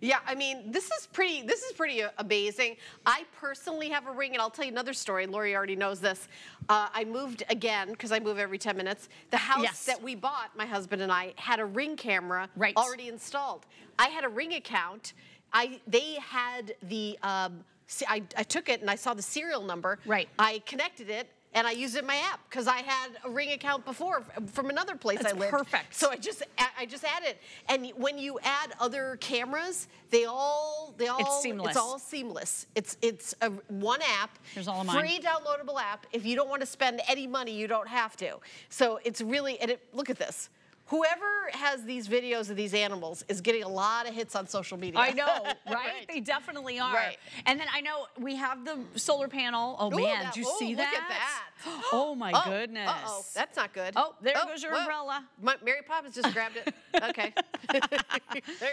Yeah, I mean, this is pretty. This is pretty uh, amazing. I personally have a ring, and I'll tell you another story. Lori already knows this. Uh, I moved again because I move every 10 minutes. The house Yes. that we bought, my husband and I, had a ring camera Right. already installed. I had a ring account. I they had the. Um, se- I, I took it and I saw the serial number. Right. I connected it. And I used it in my app because I had a ring account before from another place That's I lived. perfect. So I just I just added, and when you add other cameras, they all they all it's seamless. It's all seamless. It's it's a one app. Here's all of mine. Free downloadable app. If you don't want to spend any money, you don't have to. So it's really and it, look at this. Whoever has these videos of these animals is getting a lot of hits on social media. I know, right? They definitely are. Right. And then I know we have the solar panel. Oh Ooh, man, that- do you see look that? at that. oh my Oh, goodness. Uh-oh, that's not good. Oh, there oh, goes your whoa. umbrella. My, Mary Poppins just grabbed it. Okay. there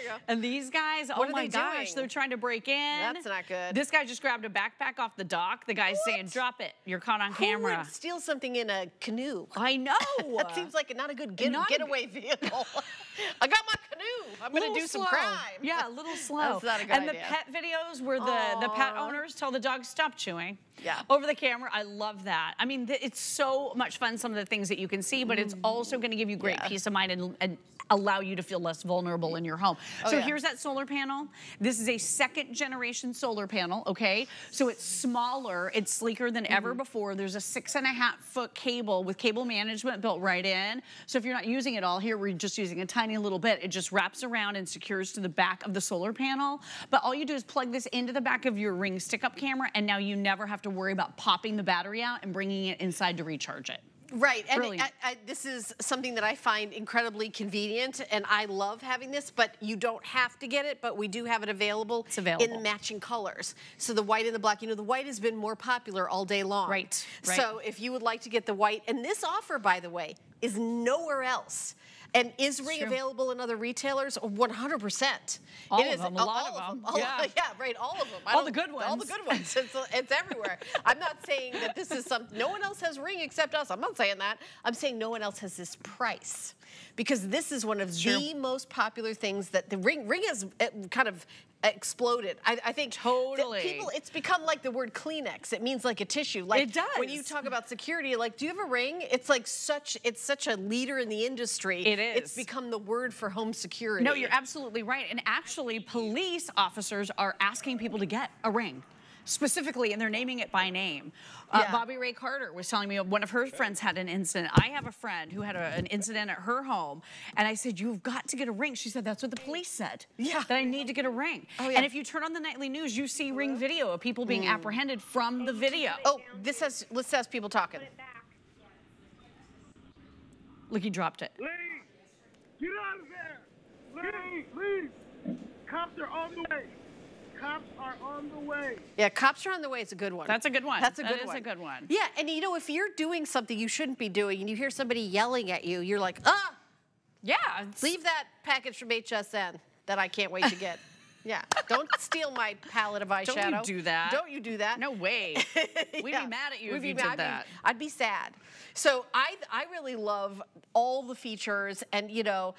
you go. And these guys, What oh my they gosh, doing? they're trying to break in. That's not good. This guy just grabbed a backpack off the dock. The guy's saying, drop it. You're caught on Who camera. would steal something in a canoe? I know. That seems like not a good get, getaway vehicle. I got my canoe. I'm going to do some crime. Yeah, a little slow. That's not a good and idea. the pet videos where the, the pet owners tell the dog stop chewing. Yeah. Over the camera. I love that. I mean, it's so much fun, some of the things that you can see, but it's also going to give you great Mm. Yeah. peace of mind and, and allow you to feel less vulnerable in your home. so Oh, yeah. here's that solar panel. This is a second generation solar panel, okay? So it's smaller, it's sleeker than ever Mm-hmm. before. There's a six and a half foot cable with cable management built right in. So if you're not using it all here, we're just using a tiny little bit. It just wraps around and secures to the back of the solar panel. But all you do is plug this into the back of your Ring stick-up camera, and now you never have to worry about popping the battery out and bringing it inside to recharge it. Right, and I, I, this is something that I find incredibly convenient, and I love having this. But you don't have to get it, but we do have it available, It's available. in matching colors. So the white and the black. You know, the white has been more popular all day long. Right, right. So if you would like to get the white, and this offer, by the way, is nowhere else. And is Ring available in other retailers? 100%. All It of is- them, a all- lot all of them. Yeah. yeah, right, all of them. I All the good ones. All the good ones. It's, it's everywhere. I'm not saying that this is some, no one else has Ring except us. I'm not saying that. I'm saying no one else has this price. Because this is one of the most popular things that the Ring, Ring has kind of exploded. I, I think Totally. people, it's become like the word Kleenex. It means like a tissue. Like It When you talk about security, like, do you have a ring? It's like such, it's such a leader in the industry. It It's become the word for home security. No, you're absolutely right. And actually, police officers are asking people to get a ring. Specifically, and they're naming it by name. Uh, Yeah. Bobbi Ray Carter was telling me one of her friends had an incident. I have a friend who had a, an incident at her home, and I said, "You've got to get a ring." She said, "That's what the police said. Yeah. that I need to get a ring." Oh, yeah. And if you turn on the nightly news, you see ring video of people being apprehended from the video. Oh, this has, let's has people talking. Look, he dropped it. Leave! Get out of there! Leave! Leave! Cops are on the way! Cops are on the way! Yeah, cops are on the way. It's a good one. That's a good one. That's a good is one. a good one. Yeah, and you know, if you're doing something you shouldn't be doing and you hear somebody yelling at you, you're like, ah, Yeah. leave that package from HSN that I can't wait to get. yeah, don't steal my palette of eyeshadow. Don't you do that. Don't you do that. No way. We'd Yeah. be mad at you We'd if you did I'd be- that. I'd be sad. So I I really love all the features, and you know.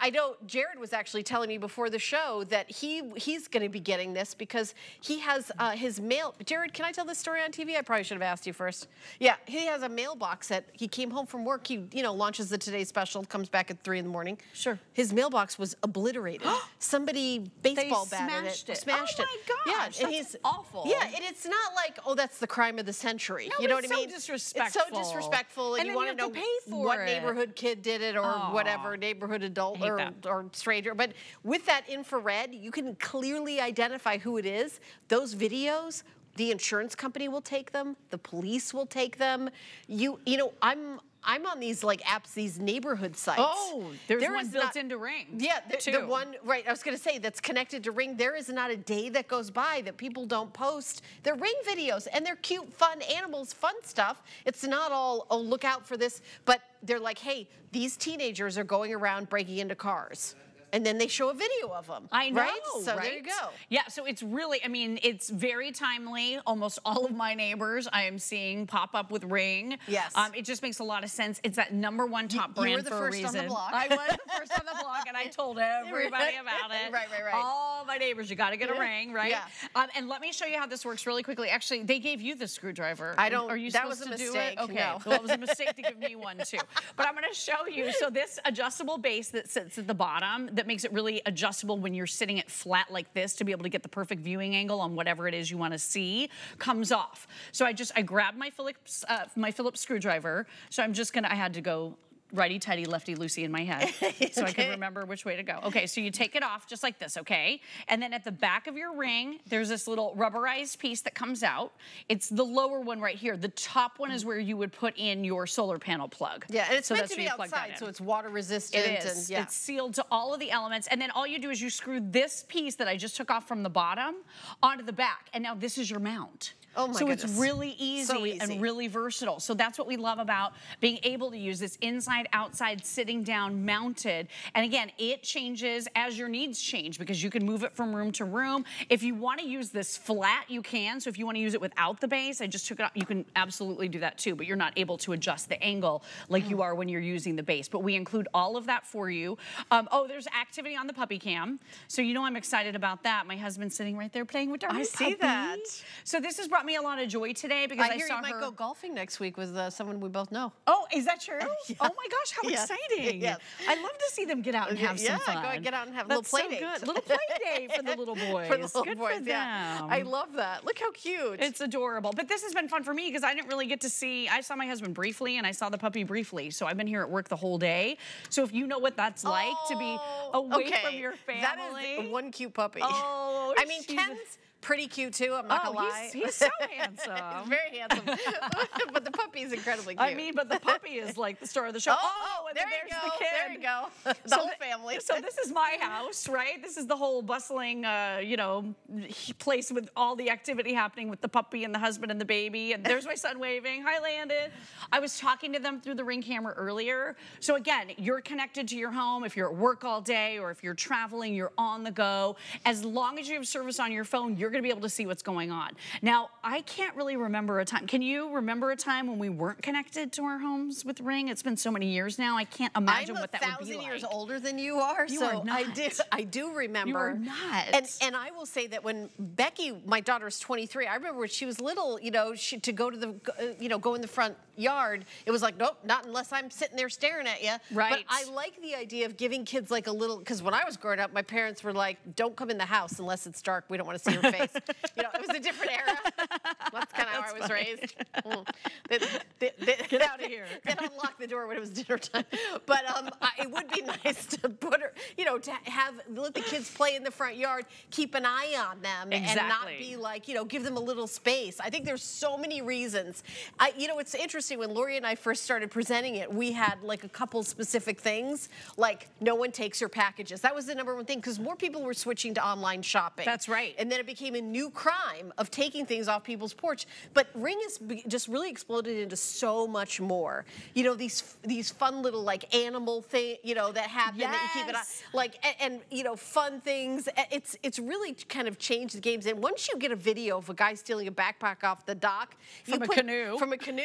I know Jared was actually telling me before the show that he he's going to be getting this because he has uh, his mail. Jared, can I tell this story on TV? I probably should have asked you first. Yeah, he has a mailbox that he came home from work. He you know launches the Today Special, comes back at three in the morning. Sure. His mailbox was obliterated. Somebody baseball batted smashed it. Smashed Oh it. my Yeah, gosh, and that's he's awful. Yeah, and it's not like oh that's the crime of the century. No, you know what it's I mean? It's disrespectful. so disrespectful, and, And you want to know to pay for what it. neighborhood kid did it or Aw. whatever neighborhood adult hate or, that. or stranger. But with that infrared, you can clearly identify who it is. Those videos. The insurance company will take them. The police will take them. You, you know, I'm, I'm on these like apps, these neighborhood sites. Oh, there's There one is built not- into Ring. Yeah, the, the one right. I was going to say that's connected to Ring. There is not a day that goes by that people don't post their Ring videos and they're cute, fun animals, fun stuff. It's not all oh look out for this, but they're like, hey, these teenagers are going around breaking into cars, and then they show a video of them. I know, right? So there you go. Yeah, so it's really, I mean, it's very timely. Almost all of my neighbors I am seeing pop up with Ring. Yes. Um, it just makes a lot of sense. It's that number one top you were brand the for first a on reason. the block. I was the first on the block, and I told everybody about it. Right, right, right. All my neighbors, you got to get a ring, right? Yeah. Um, and let me show you how this works really quickly. Actually, they gave you the screwdriver. I don't- Are you that was supposed a to mistake, do it? Okay. no. Well, it was a mistake to give me one too. But I'm going to show you. So this adjustable base that sits at the bottom that makes it really adjustable when you're sitting it flat like this to be able to get the perfect viewing angle on whatever it is you want to see comes off. So I just I grabbed my Phillips uh, my Phillips screwdriver. So I'm just gonna I had to go righty tighty lefty loosey in my head so I can remember which way to go. Okay, so you take it off just like this, okay? And then at the back of your ring, there's this little rubberized piece that comes out. It's the lower one right here. The top one is where you would put in your solar panel plug. Yeah, and it's So meant that's to be you plug that outside, so it's water resistant. It is. And, yeah. It's sealed to all of the elements. And then all you do is you screw this piece that I just took off from the bottom onto the back. And now this is your mount. Oh my so it's really easy, So easy. and really versatile. So that's what we love about being able to use this inside, outside, sitting down, mounted. And again, it changes as your needs change because you can move it from room to room. If you want to use this flat, you can. So if you want to use it without the base, I just took it out. You can absolutely do that too, but you're not able to adjust the angle like Mm. you are when you're using the base. But we include all of that for you. Um, oh, there's activity on the puppy cam. So you know I'm excited about that. My husband's sitting right there playing with our I see that. So this has brought me a lot of joy today because I, I hear saw you might her. go golfing next week with uh, someone we both know. Oh, is that true? Yeah. Oh my gosh, how Yes. exciting! Yes. I love to see them get out and have yeah, some fun. Yeah, go and get out and have That's a little play so date. good. Little play day for the little boys. for the little Good boys, for yeah. I love that. Look how cute. It's adorable. But this has been fun for me because I didn't really get to see, I saw my husband briefly and I saw the puppy briefly. So I've been here at work the whole day. So if you know what that's like to be Oh, away okay. from your family. That is one cute puppy. Oh, I mean, Ken's pretty cute too. I'm not Oh, gonna lie. he's, he's so handsome. He's very handsome. but the puppy is incredibly cute. I mean, but the puppy is like the star of the show. Oh, and there then you there's go. the kid. There you go. The So whole family. So this is my house, right? This is the whole bustling, uh, you know, place with all the activity happening with the puppy and the husband and the baby. And there's my son waving. Hi, Landon. I was talking to them through the ring camera earlier. So again, you're connected to your home. If you're at work all day or if you're traveling, you're on the go. As long as you have service on your phone, you're going to be able to see what's going on. Now, I can't really remember a time. Can you remember a time when we weren't connected to our homes with Ring? It's been so many years now. I can't imagine what that would be like. I'm a thousand years older than you are, You so are I do. I do remember. You are not. And and I will say that when Becky, my daughter's 23, I remember when she was little. You know, she, to go to the, uh, you know, go in the front yard. It was like, nope, not unless I'm sitting there staring at you. Right. But I like the idea of giving kids like a little. Because when I was growing up, my parents were like, don't come in the house unless it's dark. We don't want to see your face. you know, it was a different era. That's kind of how I was raised. Mm. They- they- they- Get outta here. They'd unlock the door when it was dinner time. But um, I, it would be nice to put her, you know, to have let the kids play in the front yard, keep an eye on them, and not be like, you know, give them a little space. I think there's so many reasons. I, you know, it's interesting when Lori and I first started presenting it, we had like a couple specific things, like no one takes your packages. That was the number one thing because more people were switching to online shopping. That's right. And then it became a new crime of taking things off people's porch. But Ring has just really exploded into so much more. You know, these these fun little like animal thing, you know, that happen that you keep it on, like and, and you know, fun things. It's it's really kind of changed the games. And once you get a video of a guy stealing a backpack off the dock you From a put- canoe. from a canoe,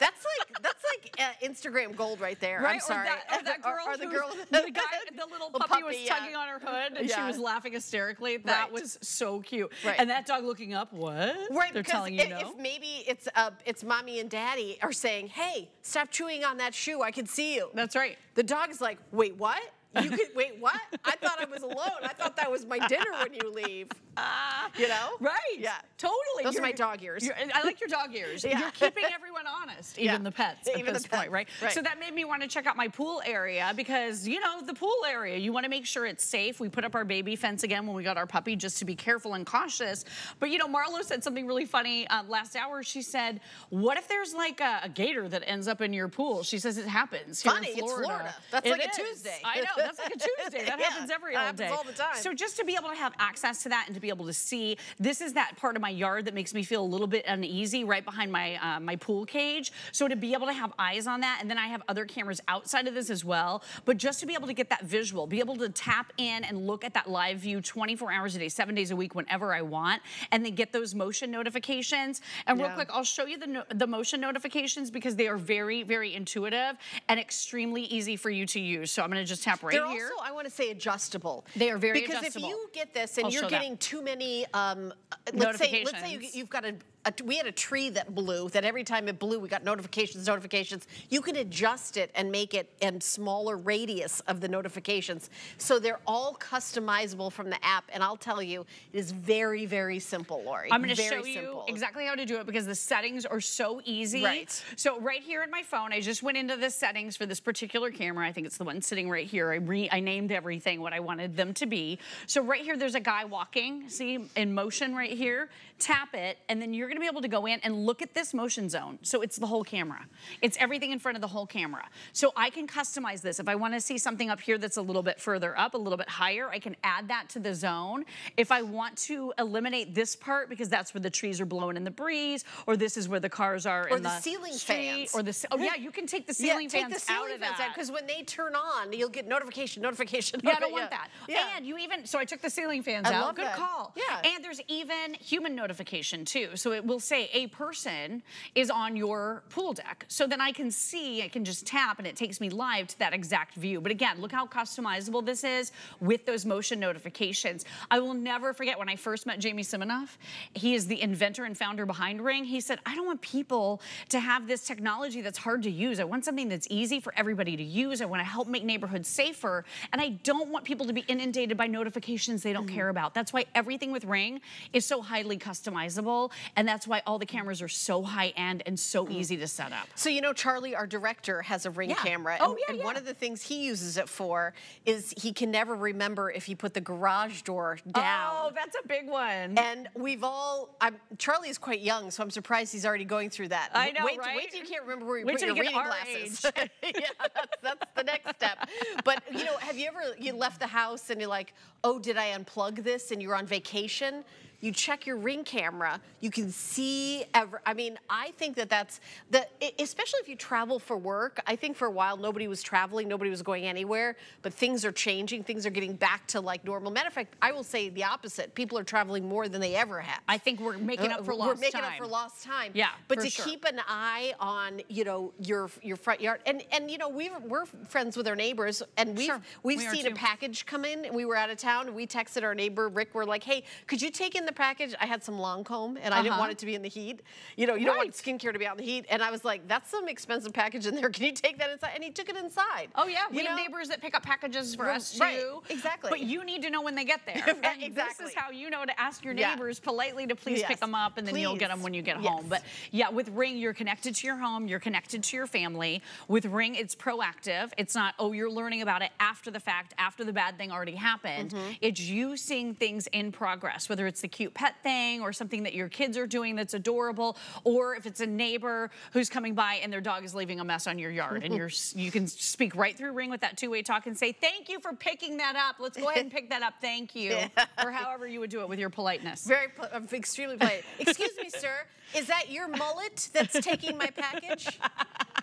that's like that's like uh, Instagram gold right there. Right, I'm sorry. Or that, or that girl Or- or the girl, the guy, the little a puppy, was yeah. tugging on her hood, and she was laughing hysterically. That Right. was so cute. Right. And that dog looking up, what? Right, They're because telling you if, no. if maybe it's uh, it's mommy and daddy are saying, "Hey, stop chewing on that shoe. I can see you." That's right. The dog's like, "Wait, what? You could wait, what? I thought I was alone. I thought that was my dinner when you leave." Ah, you know? Right. Yeah. Totally. Those are You're- my dog ears. I like your dog ears. Yeah. You're keeping everyone honest, even Yeah. the pets at this point, right? Right. So that made me want to check out my pool area because, you know, the pool area, you want to make sure it's safe. We put up our baby fence again when we got our puppy just to be careful and cautious. But, you know, Marlo said something really funny um, last hour. She said, what if there's like a, a gator that ends up in your pool? She says it happens here Funny, in it's Florida. Florida. That's It like a. Tuesday. I know. That's like a Tuesday. That Yeah, happens every that happens day. all the time. So just to be able to have access to that and to be able to see, this is that part of my yard that makes me feel a little bit uneasy right behind my uh, my pool cage. So to be able to have eyes on that, and then I have other cameras outside of this as well. But just to be able to get that visual, be able to tap in and look at that live view 24 hours a day, seven days a week, whenever I want, and then get those motion notifications. And real Yeah. quick, I'll show you the no- the motion notifications because they are very very intuitive and extremely easy for you to use. So I'm going to just tap right They're here. also, I want to say, adjustable. They are very because adjustable. Because if you get this and I'll you're show that. getting too many, um, let's say, let's say you, you've got a, a, we had a tree that blew. That every time it blew, we got notifications, notifications. You can adjust it and make it a smaller radius of the notifications, so they're all customizable from the app. And I'll tell you, it is very, very simple, Lori. I'm going to Very show you exactly how to do it because the settings are so easy. Right. So right here in my phone, I just went into the settings for this particular camera. I think it's the one sitting right here. I re I named everything what I wanted them to be. So right here, there's a guy walking. See in motion right here. Tap it, and then you're going to be able to go in and look at this motion zone. So it's the whole camera. It's everything in front of the whole camera. So I can customize this. If I want to see something up here that's a little bit further up, a little bit higher, I can add that to the zone. If I want to eliminate this part because that's where the trees are blowing in the breeze, or this is where the cars are Or in the the ceiling street, fans. or the oh yeah, you can take the Yeah, ceiling take fans the ceiling out of fans that. because when they turn on, you'll get notification, notification. Yeah, I don't want that. Yeah. And you even, so I took the ceiling fans I out. Good that. call. Yeah. And there's even human notification too. So it will say a person is on your pool deck. So then I can see, I can just tap and it takes me live to that exact view. But again, look how customizable this is with those motion notifications. I will never forget when I first met Jamie Siminoff. He is the inventor and founder behind Ring. He said, I don't want people to have this technology that's hard to use. I want something that's easy for everybody to use. I want to help make neighborhoods safer. And I don't want people to be inundated by notifications they don't Mm-hmm. care about. That's why everything with Ring is so highly customizable. And that's why all the cameras are so high end and so Mm. easy to set up. So you know, Charlie, our director, has a ring Yeah. camera, Oh, and, yeah, and one of the things he uses it for is he can never remember if he put the garage door down. Oh, that's a big one. And we've all, I'm, Charlie is quite young, so I'm surprised he's already going through that. I know, wait, right? Wait till you can't remember where you Wait put your you reading glasses. yeah, that's, that's the next step. But, you know, have you ever, you left the house and you're like, oh, did I unplug this? And you're on vacation? You check your ring camera, you can see ever. I mean, I think that that's the, especially if you travel for work. I think for a while nobody was traveling, nobody was going anywhere, but things are changing. Things are getting back to like normal. Matter of fact, I will say the opposite. People are traveling more than they ever have. I think we're making up for Uh, lost We're making time. up for lost time. Yeah, but to sure. keep an eye on, you know, your your front yard, and and you know, we we're friends with our neighbors, and we've Sure, we've we seen a package come in, and we were out of town, and we texted our neighbor Rick. We're like, hey, could you take in the package? I had some Lancome, and I didn't Uh-huh. want it to be in the heat. You know, you don't want skincare to be out in the heat, and I was like, that's some expensive package in there. Can you take that inside? And he took it inside. Oh yeah, we you have know? neighbors that pick up packages for us too. right, exactly. But you need to know when they get there. And exactly. This is how you know to ask your Yeah. neighbors politely to please Yes, pick them up, and then you'll get them when you get Yes. home. But yeah, with Ring, you're connected to your home, you're connected to your family. With Ring, it's proactive. It's not oh, you're learning about it after the fact, after the bad thing already happened. Mm-hmm. It's you seeing things in progress, whether it's the cute pet thing or something that your kids are doing that's adorable, or if it's a neighbor who's coming by and their dog is leaving a mess on your yard, and you're you can speak right through Ring with that two-way talk and say, "Thank you for picking that up. Let's go ahead and pick that up. Thank you," or however you would do it with your politeness. Very, pol- I'm um, extremely polite. Excuse me, sir. Is that your mullet that's taking my package?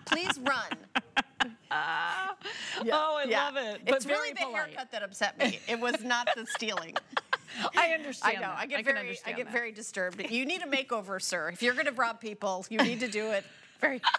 Please run. Ah. Oh, I love it. But It's really the polite. haircut that upset me. It was not the stealing. I I understand. know. that. I get can very, I get that. very disturbed. You need a makeover, sir. If you're going to rob people, you need to do it very.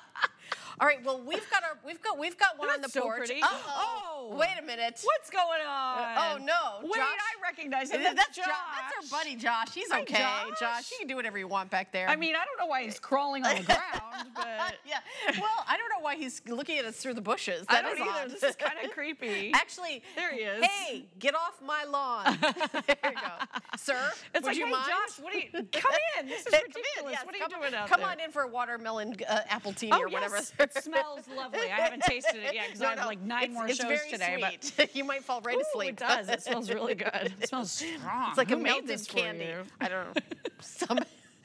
All right. Well, we've got our, we've got, we've got one on the so porch. pretty. Uh-oh. Oh. Wait a minute. What's going on? Oh no, Wait, Josh. I recognize him. That's, That's, Josh. That's our buddy Josh. He's Hi, okay. Josh. you can do whatever you want back there. I mean, I don't know why he's crawling on the ground, but yeah. Well, I don't know why he's looking at us through the bushes. I don't either. odd. This is kind of creepy. Actually, There he is. Hey, get off my lawn. there you go, sir. It's would like, you hey, mind? Josh, what are you? Come in. This is ridiculous. Yes, what are come, you doing out come there? on in for a watermelon uh, apple tea Oh, or whatever. It smells lovely. I haven't tasted it yet because No, I have no, like nine it's- more it's shows today. But you might fall right Ooh, asleep. it does. It smells really good. It smells strong. It's like Who a made melted candy. I don't know. Some,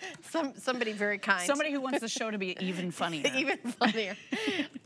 some, somebody very kind. Somebody who wants the show to be even funnier. Even funnier.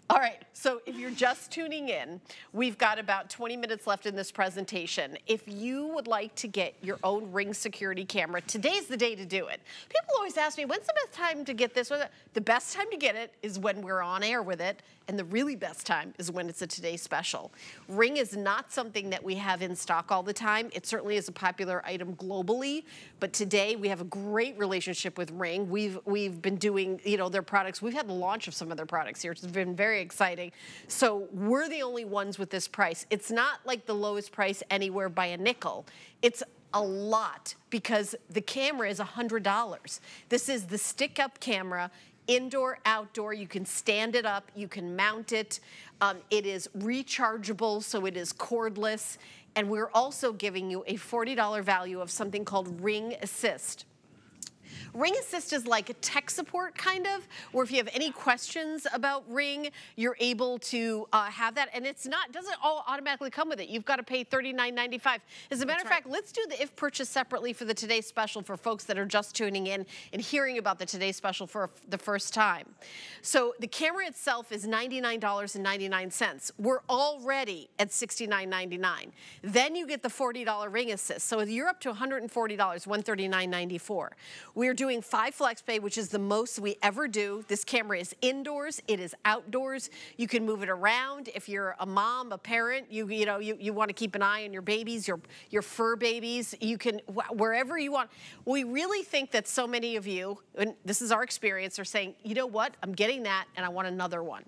All right, so if you're just tuning in, we've got about 20 minutes left in this presentation. If you would like to get your own Ring security camera, today's the day to do it. People always ask me, when's the best time to get this? The best time to get it is when we're on air with it, and the really best time is when it's a Today Special. Ring is not something that we have in stock all the time. It certainly is a popular item globally, but today we have a great relationship with Ring. We've we've been doing, you know, their products. We've had the launch of some of their products here. It's been very exciting. So we're the only ones with this price. It's not like the lowest price anywhere by a nickel. It's a lot because the camera is $100. This is the stick up camera indoor, outdoor. You can stand it up, you can mount it. Um, it is rechargeable, so it is cordless. And we're also giving you a $40 value of something called Ring Assist. Ring Assist is like a tech support kind of, where if you have any questions about Ring, you're able to uh, have that. And it's not, doesn't all automatically come with it. You've got to pay $39.95. As a matter of fact, let's do the if purchase separately for the Today Special for folks that are just tuning in and hearing about the Today Special for the first time. So the camera itself is $99.99. We're already at $69.99. Then you get the $40 Ring Assist. So you're up to $140, $139.94. We're doing doing five flex pay, which is the most we ever do. This camera is indoors, it is outdoors. You can move it around. If you're a mom, a parent, you you know you, you want to keep an eye on your babies, your your fur babies. You can wherever you want. We really think that so many of you, and this is our experience, are saying, you know what, I'm getting that, and I want another one.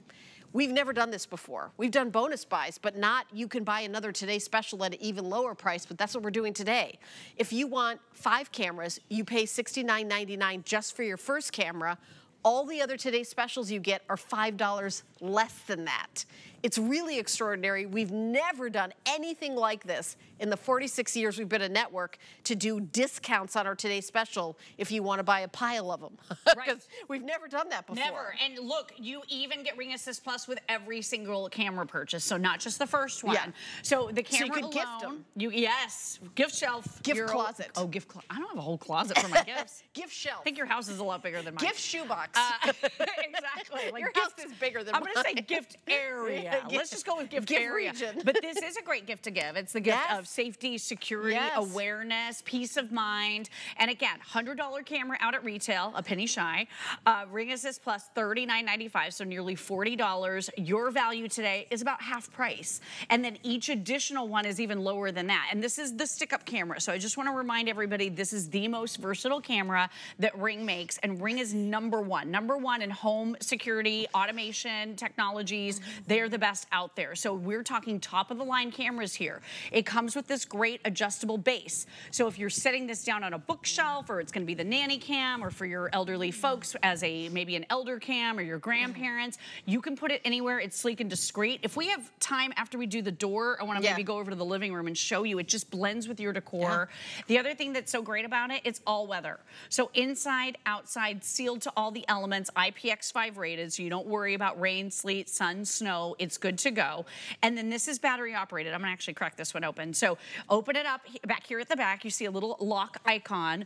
We've never done this before. We've done bonus buys, but not you can buy another today special at an even lower price, but that's what we're doing today. If you want five cameras, you pay $69.99 just for your first camera. All the other today specials you get are $5 less than that. It's really extraordinary. We've never done anything like this in the 46 years we've been a network to do discounts on our Today Special if you want to buy a pile of them. Right. Because we've never done that before. Never. And look, you even get Ring Assist Plus with every single camera purchase. So not just the first one. Yeah. So the camera so you could alone, gift them. You, yes. Gift shelf. Gift closet. oh, gift closet. I don't have a whole closet for my gifts. gift shelf. I think your house is a lot bigger than mine. Gift shoebox. Uh, exactly. Like your gift, house is bigger than I'm mine. I'm going to say gift area. Let's just go with gift, gift area. Region. But this is a great gift to give. It's the gift yes. of safety, security, yes. awareness, peace of mind. And again, $100 camera out at retail, a penny shy. Uh, Ring Assist Plus, $39.95, so nearly $40. Your value today is about half price. And then each additional one is even lower than that. And this is the stick-up camera. So I just want to remind everybody, this is the most versatile camera that Ring makes. And Ring is number one. Number one in home security, automation, technologies. They're the best out there. So we're talking top of the line cameras here. It comes with this great adjustable base. So if you're setting this down on a bookshelf or it's gonna be the nanny cam or for your elderly folks as a maybe an elder cam or your grandparents, you can put it anywhere. It's sleek and discreet. If we have time after we do the door, I wanna yeah. maybe go over to the living room and show you. It just blends with your decor. Yeah. The other thing that's so great about it, it's all weather. So inside, outside, sealed to all the elements, IPX5 rated, so you don't worry about rain, sleet, sun, snow. It's good to go. And then this is battery operated. I'm gonna actually crack this one open. So open it up back here at the back. You see a little lock icon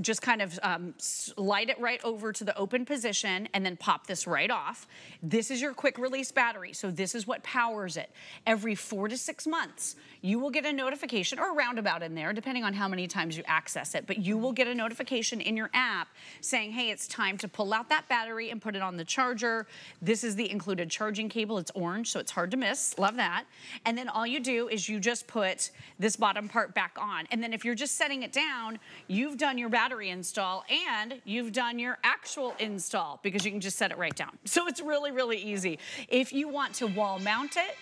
just kind of um, slide it right over to the open position and then pop this right off. This is your quick release battery. So this is what powers it. Every four to six months, you will get a notification or a roundabout in there, depending on how many times you access it, but you will get a notification in your app saying, hey, it's time to pull out that battery and put it on the charger. This is the included charging cable. It's orange, so it's hard to miss. Love that. And then all you do is you just put this bottom part back on. And then if you're just setting it down, you've done done your battery install and you've done your actual install because you can just set it right down. So it's really, really easy. If you want to wall mount it,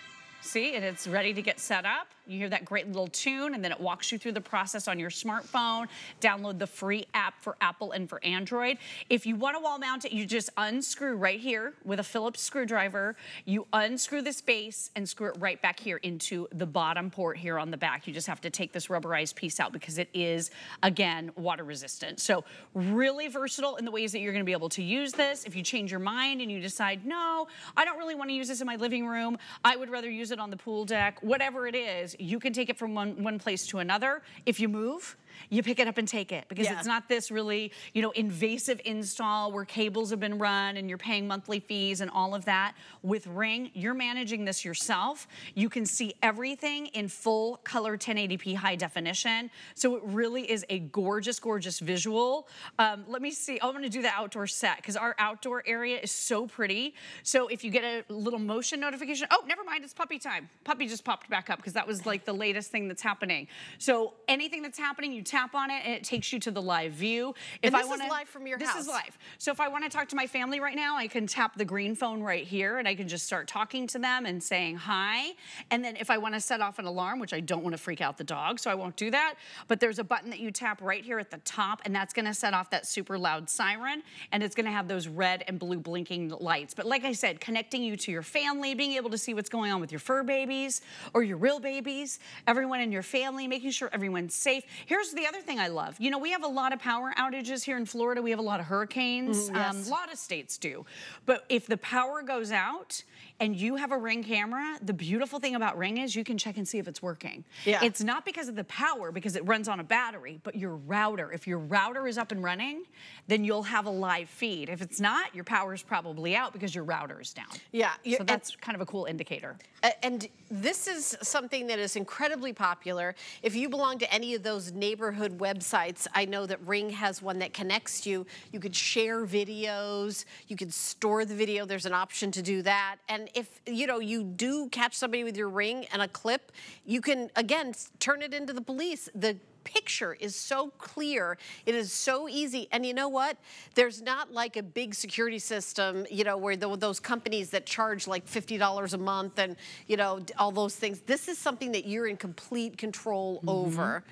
see, and it's ready to get set up, you hear that great little tune, and then it walks you through the process on your smartphone. Download the free app for Apple and for Android. If you want to wall mount it, you just unscrew right here with a Phillips screwdriver. You unscrew this base and screw it right back here into the bottom port here on the back. You just have to take this rubberized piece out because it is, again, water resistant. So really versatile in the ways that you're going to be able to use this. If you change your mind and you decide, no, I don't really want to use this in my living room. I would rather use it on the pool deck, whatever it is, you can take it from one, one place to another. If you move, you pick it up and take it because yeah. it's not this really, you know, invasive install where cables have been run and you're paying monthly fees and all of that. With Ring, you're managing this yourself. You can see everything in full color 1080p high definition. So it really is a gorgeous, gorgeous visual. Um, let me see. Oh, I'm going to do the outdoor set because our outdoor area is so pretty. So if you get a little motion notification, oh, never mind, it's puppy time. Puppy just popped back up because that was like the latest thing that's happening. So anything that's happening, you tap on it and it takes you to the live view. If and this is live from your this house. This is live. So if I want to talk to my family right now, I can tap the green phone right here and I can just start talking to them and saying hi. And then if I want to set off an alarm, which I don't want to freak out the dog, so I won't do that, but there's a button that you tap right here at the top and that's going to set off that super loud siren and it's going to have those red and blue blinking lights. But like I said, connecting you to your family, being able to see what's going on with your fur babies or your real babies, everyone in your family, making sure everyone's safe. Here's the other thing I love. You know, we have a lot of power outages here in Florida. We have a lot of hurricanes. Mm, yes. Um, a lot of states do. But if the power goes out and you have a Ring camera, the beautiful thing about Ring is you can check and see if it's working. Yeah. It's not because of the power, because it runs on a battery, but your router. If your router is up and running, then you'll have a live feed. If it's not, your power is probably out because your router is down. Yeah, you- So and- that's kind of a cool indicator. And this is something that is incredibly popular. If you belong to any of those neighborhood websites, I know that Ring has one that connects you. You could share videos, you could store the video. There's an option to do that. And if you know you do catch somebody with your Ring and a clip, you can again turn it into the police. The picture is so clear. It is so easy. And you know what? There's not like a big security system, you know, where tho- those companies that charge like $50 a month and, you know, all those things. This is something that you're in complete control mm-hmm. over.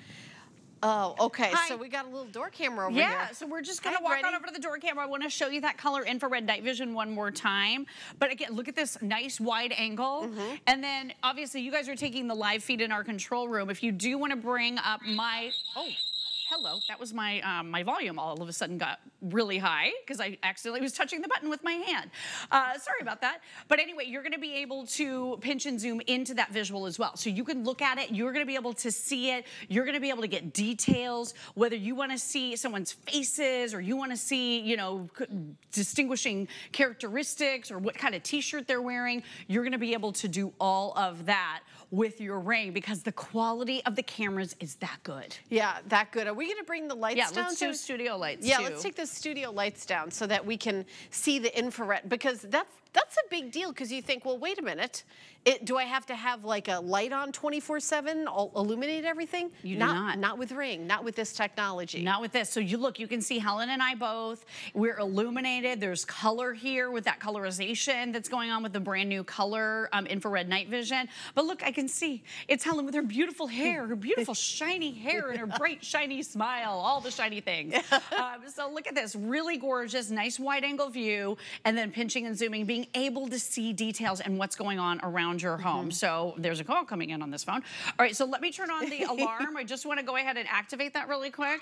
Oh, okay. Hi. So we got a little door camera over Yeah, here. so we're just gonna Hi, walk on over to the door camera. I wanna show you that color infrared night vision one more time. But again, look at this nice wide angle. Mm-hmm. And then obviously you guys are taking the live feed in our control room. If you do wanna bring up my, oh, hello, that was my um, my volume all of a sudden got really high because I accidentally was touching the button with my hand. Uh, sorry about that. But anyway, you're gonna be able to pinch and zoom into that visual as well. So you can look at it, you're gonna be able to see it, you're gonna be able to get details, whether you wanna see someone's faces or you wanna see, you know, distinguishing characteristics or what kind of t-shirt they're wearing, you're gonna be able to do all of that with your ring because the quality of the cameras is that good. Yeah, that good. Are we going to bring the lights Yeah, down? let's do to- studio lights Yeah, too. let's take the studio lights down so that we can see the infrared because that's that's a big deal because you think, well, wait a minute, it, do I have to have like a light on 24/7, illuminate everything? You do not, not. Not with Ring, not with this technology. Not with this. So you look, you can see Helen and I both. We're illuminated. There's color here with that colorization that's going on with the brand new color um, infrared night vision. But look, I can see it's Helen with her beautiful hair, her beautiful shiny hair, and her bright shiny smile, all the shiny things. um, so look at this, really gorgeous, nice wide angle view, and then pinching and zooming, being able to see details and what's going on around your home. Mm-hmm. So there's a call coming in on this phone. All right, so let me turn on the alarm. I just want to go ahead and activate that really quick.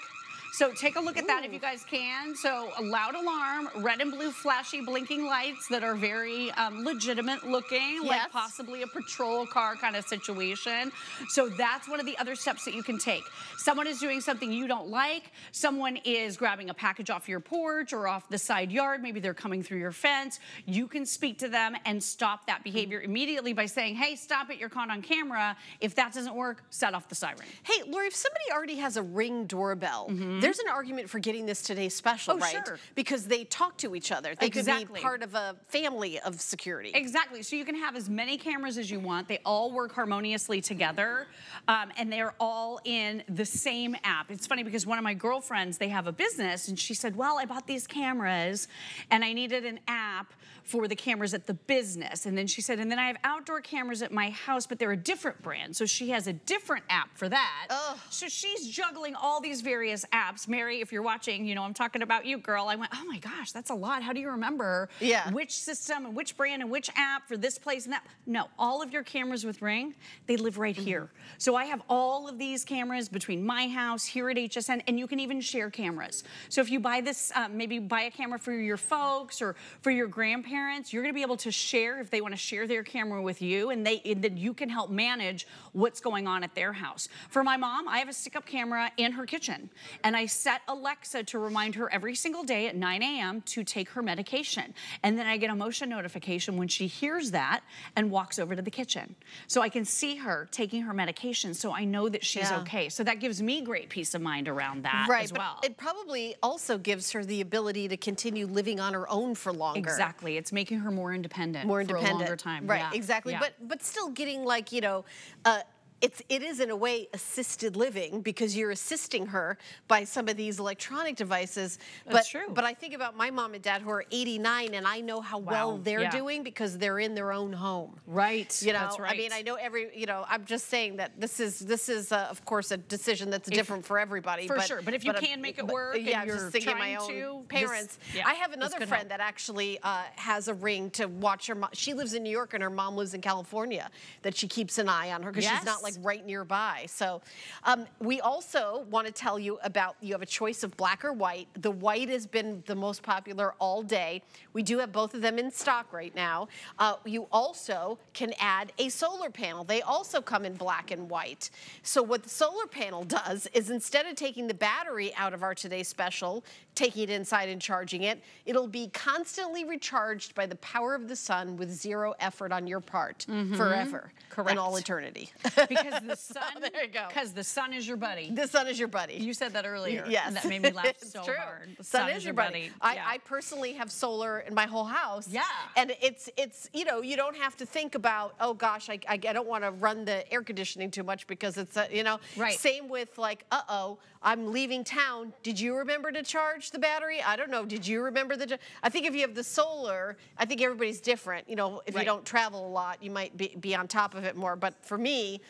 So take a look at that if you guys can. So a loud alarm, red and blue flashy blinking lights that are very um, legitimate looking, Yes. like possibly a patrol car kind of situation. So that's one of the other steps that you can take. Someone is doing something you don't like. Someone is grabbing a package off your porch or off the side yard. Maybe they're coming through your fence. You can speak to them and stop that behavior immediately by saying, hey, stop it, you're caught on camera. If that doesn't work, set off the siren. Hey, Lori, if somebody already has a Ring doorbell, there's an argument for getting this today special, Mm-hmm. Oh, right? sure. Because they talk to each other. They could be part of a family of security. Exactly. So you can have as many cameras as you want. They all work harmoniously together, um, and they're all in the same app. It's funny because one of my girlfriends, they have a business, and she said, "Well, I bought these cameras, and I needed an app for the cameras at the business." And then she said, "And then I have outdoor cameras at my house, but they're a different brand, so she has a different app for that." Ugh. So she's juggling all these various apps. Mary, if you're watching, you know I'm talking about you, girl. I went, "Oh my gosh, that's a lot. How do you remember?" Yeah. which system and which brand and which app for this place and that. No, all of your cameras with Ring, they live right Mm-hmm. here. So I have all of these cameras between my house, here at HSN, and you can even share cameras. So if you buy this, um, maybe buy a camera for your folks or for your grandparents, you're gonna be able to share if they wanna share their camera with you, and they and then you can help manage what's going on at their house. For my mom, I have a stick-up camera in her kitchen, and I set Alexa to remind her every single day at 9 a.m. to take her medication. And then I get a motion notification when she hears that and walks over to the kitchen. So I can see her taking her medication, so I know that she's Yeah. okay. So that gives me great peace of mind around that right, as well. it probably also gives her the ability to continue living on her own for longer. Exactly. It's making her more independent more for independent a longer time. right Yeah. exactly Yeah. but but still getting like you know uh, it's it is in a way assisted living because you're assisting her by some of these electronic devices. That's but true. but I think about my mom and dad who are 89 and I know how well they're yeah. doing because they're in their own home. Right. You know, That's right. I mean, I know every, you know, I'm just saying that this is this is uh, of course a decision that's different for everybody. for but, sure. But if you uh, can make it work and yeah, just thinking my own to, this- parents. yeah, I have another friend help. that actually uh, has a ring to watch her. Mom. She lives in New York and her mom lives in California. That she keeps an eye on her because she's not Yes. Like right nearby. So um, we also want to tell you about you have a choice of black or white. The white has been the most popular all day. We do have both of them in stock right now. Uh, you also can add a solar panel. They also come in black and white. So what the solar panel does is instead of taking the battery out of our today's special, taking it inside and charging it, it'll be constantly recharged by the power of the sun with zero effort on your part forever Correct. and all eternity. because the sun. There you go. Because the sun is your buddy. the sun is your buddy. You said that earlier. Yes. And that made me laugh so true. hard. The sun, is your buddy. I, Yeah. I personally have solar in my whole house. Yeah. And it's it's you know you don't have to think about oh gosh I, I, I don't want to run the air conditioning too much because it's uh, you know Right. same with like uh oh I'm leaving town. Did you remember to charge the battery? I don't know. Did you remember the? I think if you have the solar, I think everybody's different. You know, if you don't travel a lot, you might be, be on top of it more. But for me.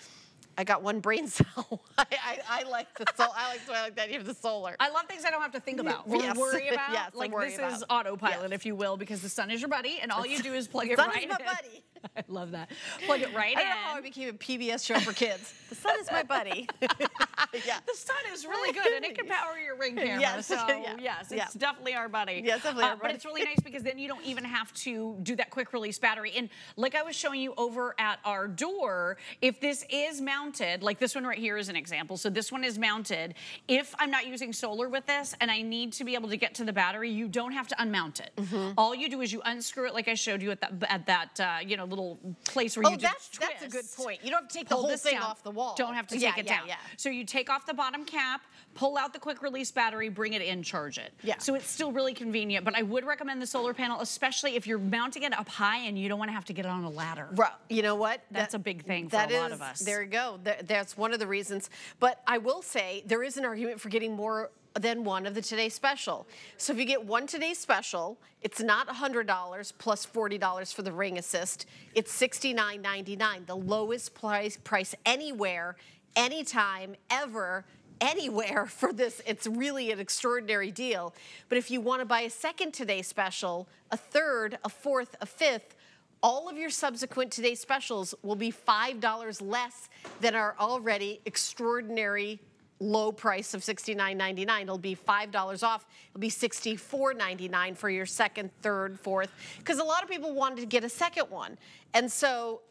I got one brain cell. I, I, I like the sol. I like the I like that you have the solar. I love things I don't have to think about or Yes. worry about. Yes, like this about. is autopilot, Yes. if you will, because the sun is your buddy, and all you do is plug it Sun right is my in. buddy. I love that. Plug it right I don't know how I became a PBS show for kids. the sun is my buddy. yeah. The sun is really good, and it can power your ring camera. Yes, So yeah, yes, it's yeah. definitely our buddy. Yeah, it's definitely uh, our buddy. But it's really nice because then you don't even have to do that quick release battery. And like I was showing you over at our door, if this is mounted, like this one right here is an example. So this one is mounted. If I'm not using solar with this and I need to be able to get to the battery, you don't have to unmount it. Mm-hmm. All you do is you unscrew it, like I showed you at that at that uh, you know little place where Oh, you just that's that's a good point. You don't have to take the whole thing down. off the wall. Don't have to Yeah, take it yeah, down. yeah. So you take off the bottom cap, pull out the quick release battery, bring it in, charge it. Yeah. So it's still really convenient, but I would recommend the solar panel, especially if you're mounting it up high and you don't want to have to get it on a ladder. Right. You know what? That's a big thing for that a lot of us. There you go. Th- That's one of the reasons. But I will say there is an argument for getting more than one of the Today Special. So if you get one Today Special, it's not $100 plus $40 for the Ring Assist. It's $69.99, the lowest price price anywhere, anytime, ever anywhere for this. It's really an extraordinary deal. But if you want to buy a second Today Special, a third, a fourth, a fifth, all of your subsequent Today Specials will be $5 less than our already extraordinary low price of $69.99. It'll be $5 off. It'll be $64.99 for your second, third, fourth. Because a lot of people wanted to get a second one. And so,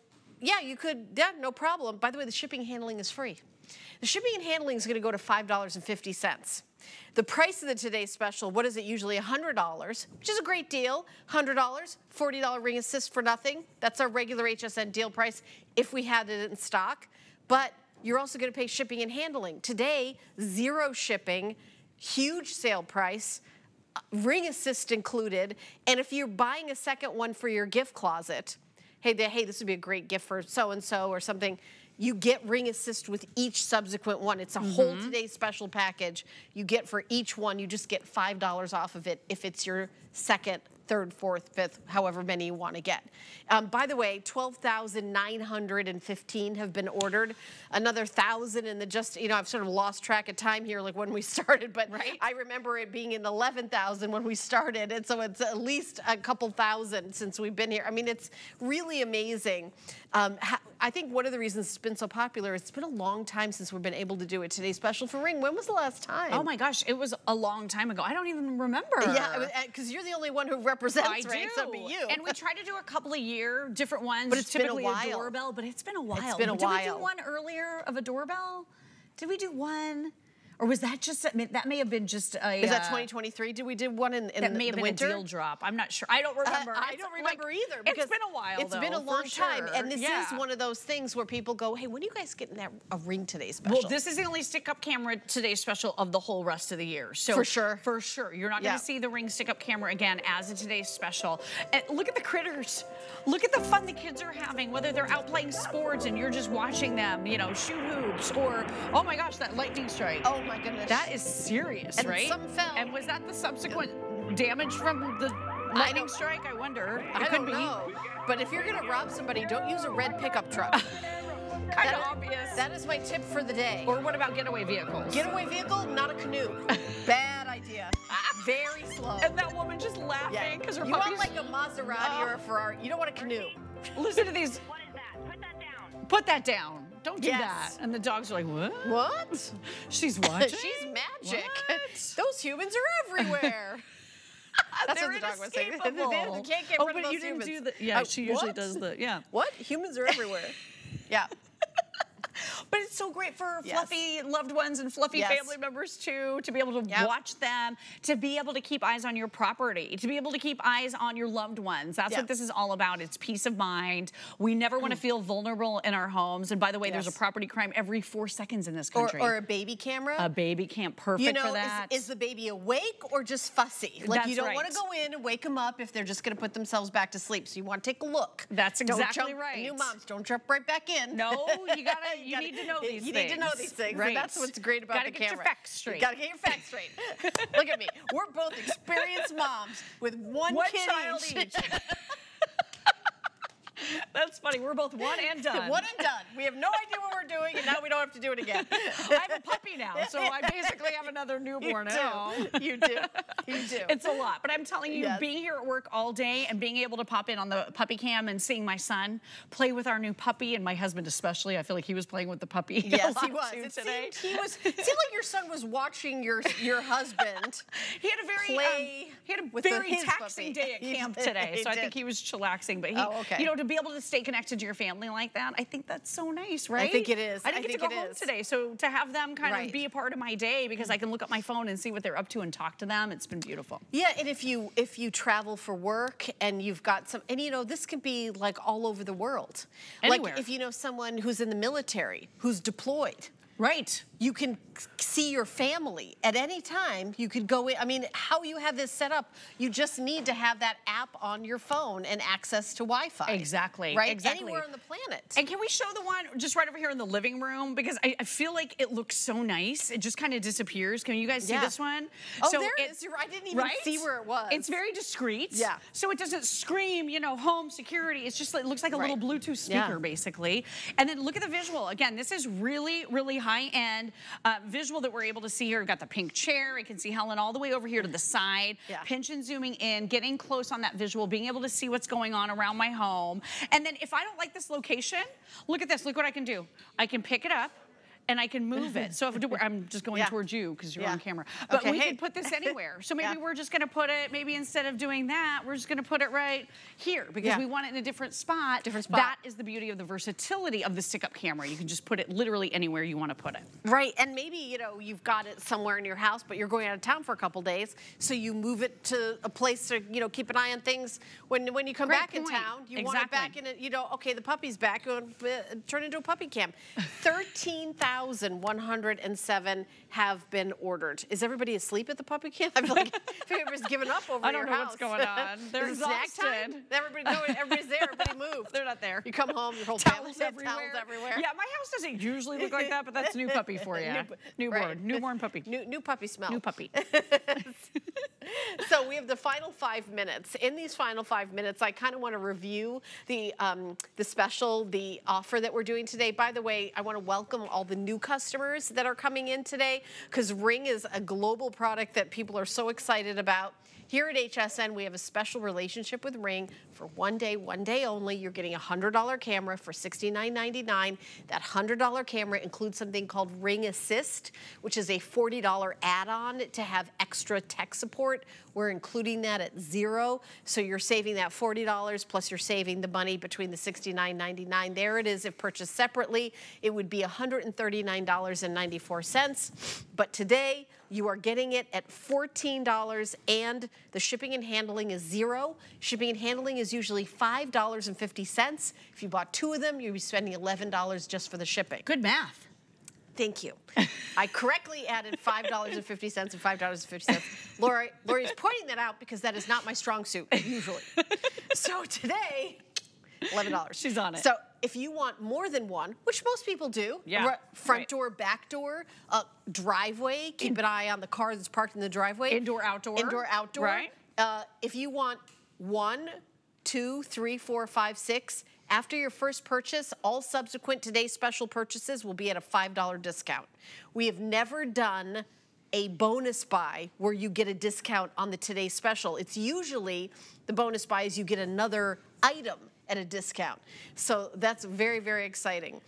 yeah, you could, yeah, no problem. By the way, the shipping handling is free. The shipping and handling is going to go to $5.50. The price of the today's special, what is it usually? $100, which is a great deal. $100, $40 ring assist for nothing. That's our regular HSN deal price if we had it in stock. But you're also going to pay shipping and handling. Today, zero shipping, huge sale price, uh, ring assist included. And if you're buying a second one for your gift closet, hey, hey, this would be a great gift for so and so or something. You get ring assist with each subsequent one. It's a whole today special package. You get for each one, you just get $5 off of it if it's your second, third, fourth, fifth, however many you want to get. Um, by the way, 12,915 have been ordered. Another thousand in the just, you know, I've sort of lost track of time here, like when we started, but Right. I remember it being in 11,000 when we started. And so it's at least a couple thousand since we've been here. I mean, it's really amazing. Um, I think one of the reasons it's been so popular, it's been a long time since we've been able to do it today special for Ring. When was the last time? Oh my gosh, it was a long time ago. I don't even remember. Yeah, because you're the only one who represents I Ring, do. so it'd be you. And we tried to do a couple of year, different ones. But it's been a typically while. doorbell, but it's been a while. It's been a Did we do one earlier of a doorbell? Did we do one? Or was that just, I mean, that may have been just a. Is that uh, 2023? Did we did one in, in That the, may have the been winter? a deal drop. I'm not sure. I don't Uh, remember. I don't like- remember either. it's been a while. It's been a long for time, sure. and this Yeah. is one of those things where people go, "Hey, when are you guys getting that a ring today special?" Well, this is the only stick-up camera today special of the whole rest of the year. So For sure. for sure, you're not gonna see the Ring stick-up camera again as a today's special. And look at the critters. Look at the fun the kids are having, whether they're out playing sports and you're just watching them, you know, shoot hoops, or oh my gosh, that lightning strike. oh my goodness, That is serious, And right? some fell. And was that the subsequent damage from the lightning don't- strike? I wonder. It I could don't be. know. But if you're gonna rob somebody, don't use a red pickup truck. Kind of obvious. That is my tip for the day. or what about getaway vehicles? Getaway vehicle, not a canoe. Bad idea. Very slow. and that woman just laughing because Yeah. because her you puppy's. want like a Maserati or a oh. Ferrari. You don't want a canoe. Listen to these. What is that? Put that down. Put that down. Don't do Yes. that. And the dogs are like, what? What? She's watching. She's magic. What? Those humans are everywhere. That's They're what the dog was saying. They can't get oh, rid of those you didn't humans. do the. Yeah, Uh, she usually what? does the. Yeah. What? Humans are everywhere. yeah. But it's so great for Yes. fluffy loved ones and fluffy Yes. family members too, to be able to Yep. watch them, to be able to keep eyes on your property, to be able to keep eyes on your loved ones. That's Yeah. what this is all about. It's peace of mind. We never want to mm. feel vulnerable in our homes. And by the way, there's a property crime every four seconds in this country. or a baby camera. a baby camp, perfect you know, for that. Is, is the baby awake or just fussy? Like you don't want to go in and wake them up if they're just going to put themselves back to sleep. So you want to take a look. That's exactly right. New moms don't jump right back in. No, you gotta- you gotta- need to know these You need to know these things. Right. That's what's great about Gotta the get your camera. facts straight. You gotta get your facts straight. Look at me. We're both experienced moms with one, One kid child each. each. That's funny. We're both one and done. one and done. We have no idea what we're doing, and now we don't have to do it again. I have a puppy now, so I basically have another newborn you at home. do. You do. You do. It's a lot, but I'm telling you, Yes. being here at work all day and being able to pop in on the puppy cam and seeing my son play with our new puppy and my husband especially, I feel like he was playing with the puppy. Yes, he was. It today. seemed he was. It seemed like your son was watching your your husband. He had a very play um, he had a with very taxing puppy. day at camp today, so I think he was chillaxing. But he, Oh, okay. you know, to be able to stay connected to your family like that, I think that's so nice, right? I think it is. I didn't I get to go home is. today, so to have them kind Right. of be a part of my day because I mm. can look at my phone and see what they're up to and talk to them, it's been beautiful. Yeah, and if you if you travel for work and you've got some, and you know this can be like all over the world. Anywhere. Like if you know someone who's in the military who's deployed. Right. You can see your family at any time. You could go in. I mean, how you have this set up, you just need to have that app on your phone and access to Wi-Fi. Exactly, Right. exactly. Anywhere on the planet. And can we show the one just right over here in the living room? Because I, I feel like it looks so nice. It just kind of disappears. Can you guys see Yeah. this one? Oh, there it is. I didn't even see where it was. It's very discreet. Yeah. So it doesn't scream, you know, home security. It's just, it looks like a little Bluetooth speaker, Yeah. basically. And then look at the visual. Again, this is really, really high end uh, visual that we're able to see here. We've got the pink chair. I can see Helen all the way over here to the side. Yeah. Pinch and zooming in, getting close on that visual, being able to see what's going on around my home. And then if I don't like this location, look at this. Look what I can do. I can pick it up. And I can move it. So if I'm just going Yeah. towards you because you're Yeah. on camera. But Okay, we hey. can put this anywhere. So maybe Yeah. we're just going to put it, maybe instead of doing that, we're just going to put it right here because we want it in a different spot. Different spot. That is the beauty of the versatility of the stick-up camera. You can just put it literally anywhere you want to put it. Right, and maybe you know you've got it somewhere in your house, but you're going out of town for a couple days, so you move it to a place to you know keep an eye on things when when you come Great back in town. You want it back in it. You know, okay, the puppy's back. You want to, uh, turn into a puppy cam. Thirteen thousand one hundred and seven have been ordered. Is everybody asleep at the puppy cam? I feel like, everybody's given up over I don't know house. what's going on. They're exhausted. Everybody, no, everybody's there. Everybody moved. They're not there. You come home, your whole Towels family everywhere. towels everywhere. Yeah, my house doesn't usually look like that, but that's new puppy for you. New Newborn, right. newborn puppy. New, new puppy smell. New puppy. So we have the final five minutes. In these final five minutes, I kind of want to review the um, the special, the offer that we're doing today. By the way, I want to welcome all the new customers that are coming in today because Ring is a global product that people are so excited about. Here at HSN, we have a special relationship with Ring for one day, one day only. You're getting a $100 camera for $69.99. That $100 camera includes something called Ring Assist, which is a $40 add-on to have extra tech support. We're including that at zero. So you're saving that $40 plus you're saving the money between the $69.99. There it is if purchased separately. It would be $139.94. But today, you are getting it at $14 and the shipping and handling is zero. Shipping and handling is usually $5.50. If you bought two of them, you'd be spending $11 just for the shipping. Good math. Thank you. I correctly added $5.50 and $5.50. Laura, Lori is pointing that out because that is not my strong suit usually. so today, $11. She's on it. So if you want more than one, which most people do, Yeah, front right. door, back door, uh, driveway, keep an eye on the car that's parked in the driveway. Indoor, outdoor, Indoor, outdoor. right. Uh, if you want one, two, three, four, five, six, after your first purchase, all subsequent today's special purchases will be at a $5 discount. We have never done a bonus buy where you get a discount on the today's special. It's usually the bonus buy is you get another item at a discount. So that's very, very exciting.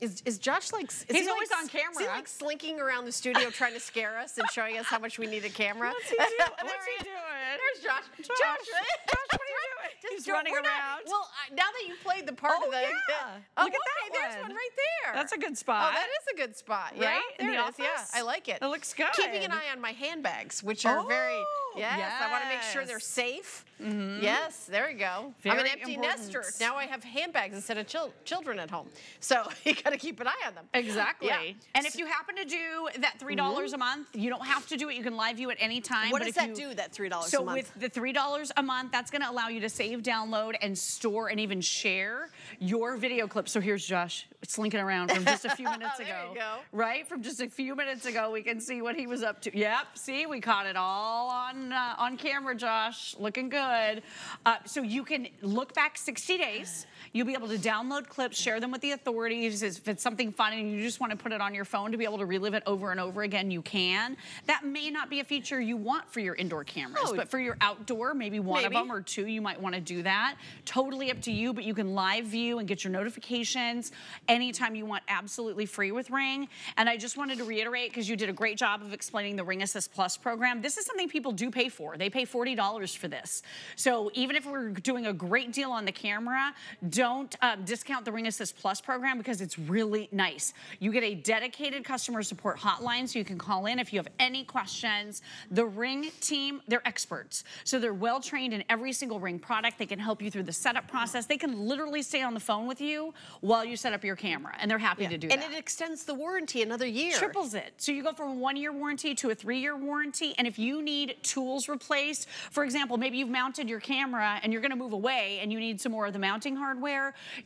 Is, is Josh like? Is He's he always like, on Is he like slinking around the studio trying to scare us and showing us how much we need a camera? What's he do- what's he doing? There's Josh. Josh, Josh, Josh, what are you doing? Just He's running we're not- around. well, I- now that you played the part Oh, of the. yeah. Oh, Look at okay, that there's one. one right there. That's a good spot. Oh, that is a good spot. Yeah, Right? In there the it is. Yeah. I like it. It looks good. Keeping an eye on my handbags, which are very. Oh, Yes, I want to make sure they're yes. safe. Mm-hmm. Yes, there you go. I'm an empty important. nester. Now I have handbags instead of chil- children at home. So you got to keep an eye on them. Exactly. Yeah. And if you happen to do that three dollars mm-hmm. a month, you don't have to do it. You can live view at any time. What but does if that you- do? That three dollars So a month. with the three dollars a month, that's going to allow you to save, download, and store, and even share your video clips. So here's Josh slinking around from just a few minutes There ago. you go. Right from just a few minutes ago, we can see what he was up to. Yep. See, we caught it all on uh, on camera, Josh. Looking good. Uh, so you can look back 60 days. You'll be able to download clips, share them with the authorities. If it's something fun and you just want to put it on your phone to be able to relive it over and over again, you can. That may not be a feature you want for your indoor cameras, Oh. but for your outdoor, maybe one Maybe. of them or two, you might want to do that. Totally up to you, but you can live view and get your notifications anytime you want, absolutely free with Ring. And I just wanted to reiterate because you did a great job of explaining the Ring Assist Plus program. This is something people do pay for. They pay $40 for this. So even if we're doing a great deal on the camera, don't um, discount the Ring Assist Plus program because it's really nice. You get a dedicated customer support hotline so you can call in if you have any questions. The Ring team, they're experts. So they're well trained in every single Ring product. They can help you through the setup process. They can literally stay on the phone with you while you set up your camera, and they're happy to do and that And it extends the warranty another year. triples it. So you go from a one year warranty to a three year warranty. And if you need tools replaced, for example, maybe you've mounted your camera and you're gonna move away and you need some more of the mounting hardware,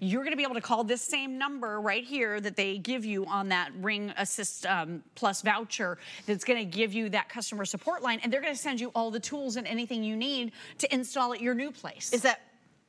you're gonna be able to call this same number right here that they give you on that Ring Assist um, Plus voucher that's gonna give you that customer support line. And they're gonna send you all the tools and anything you need to install at your new place. Is that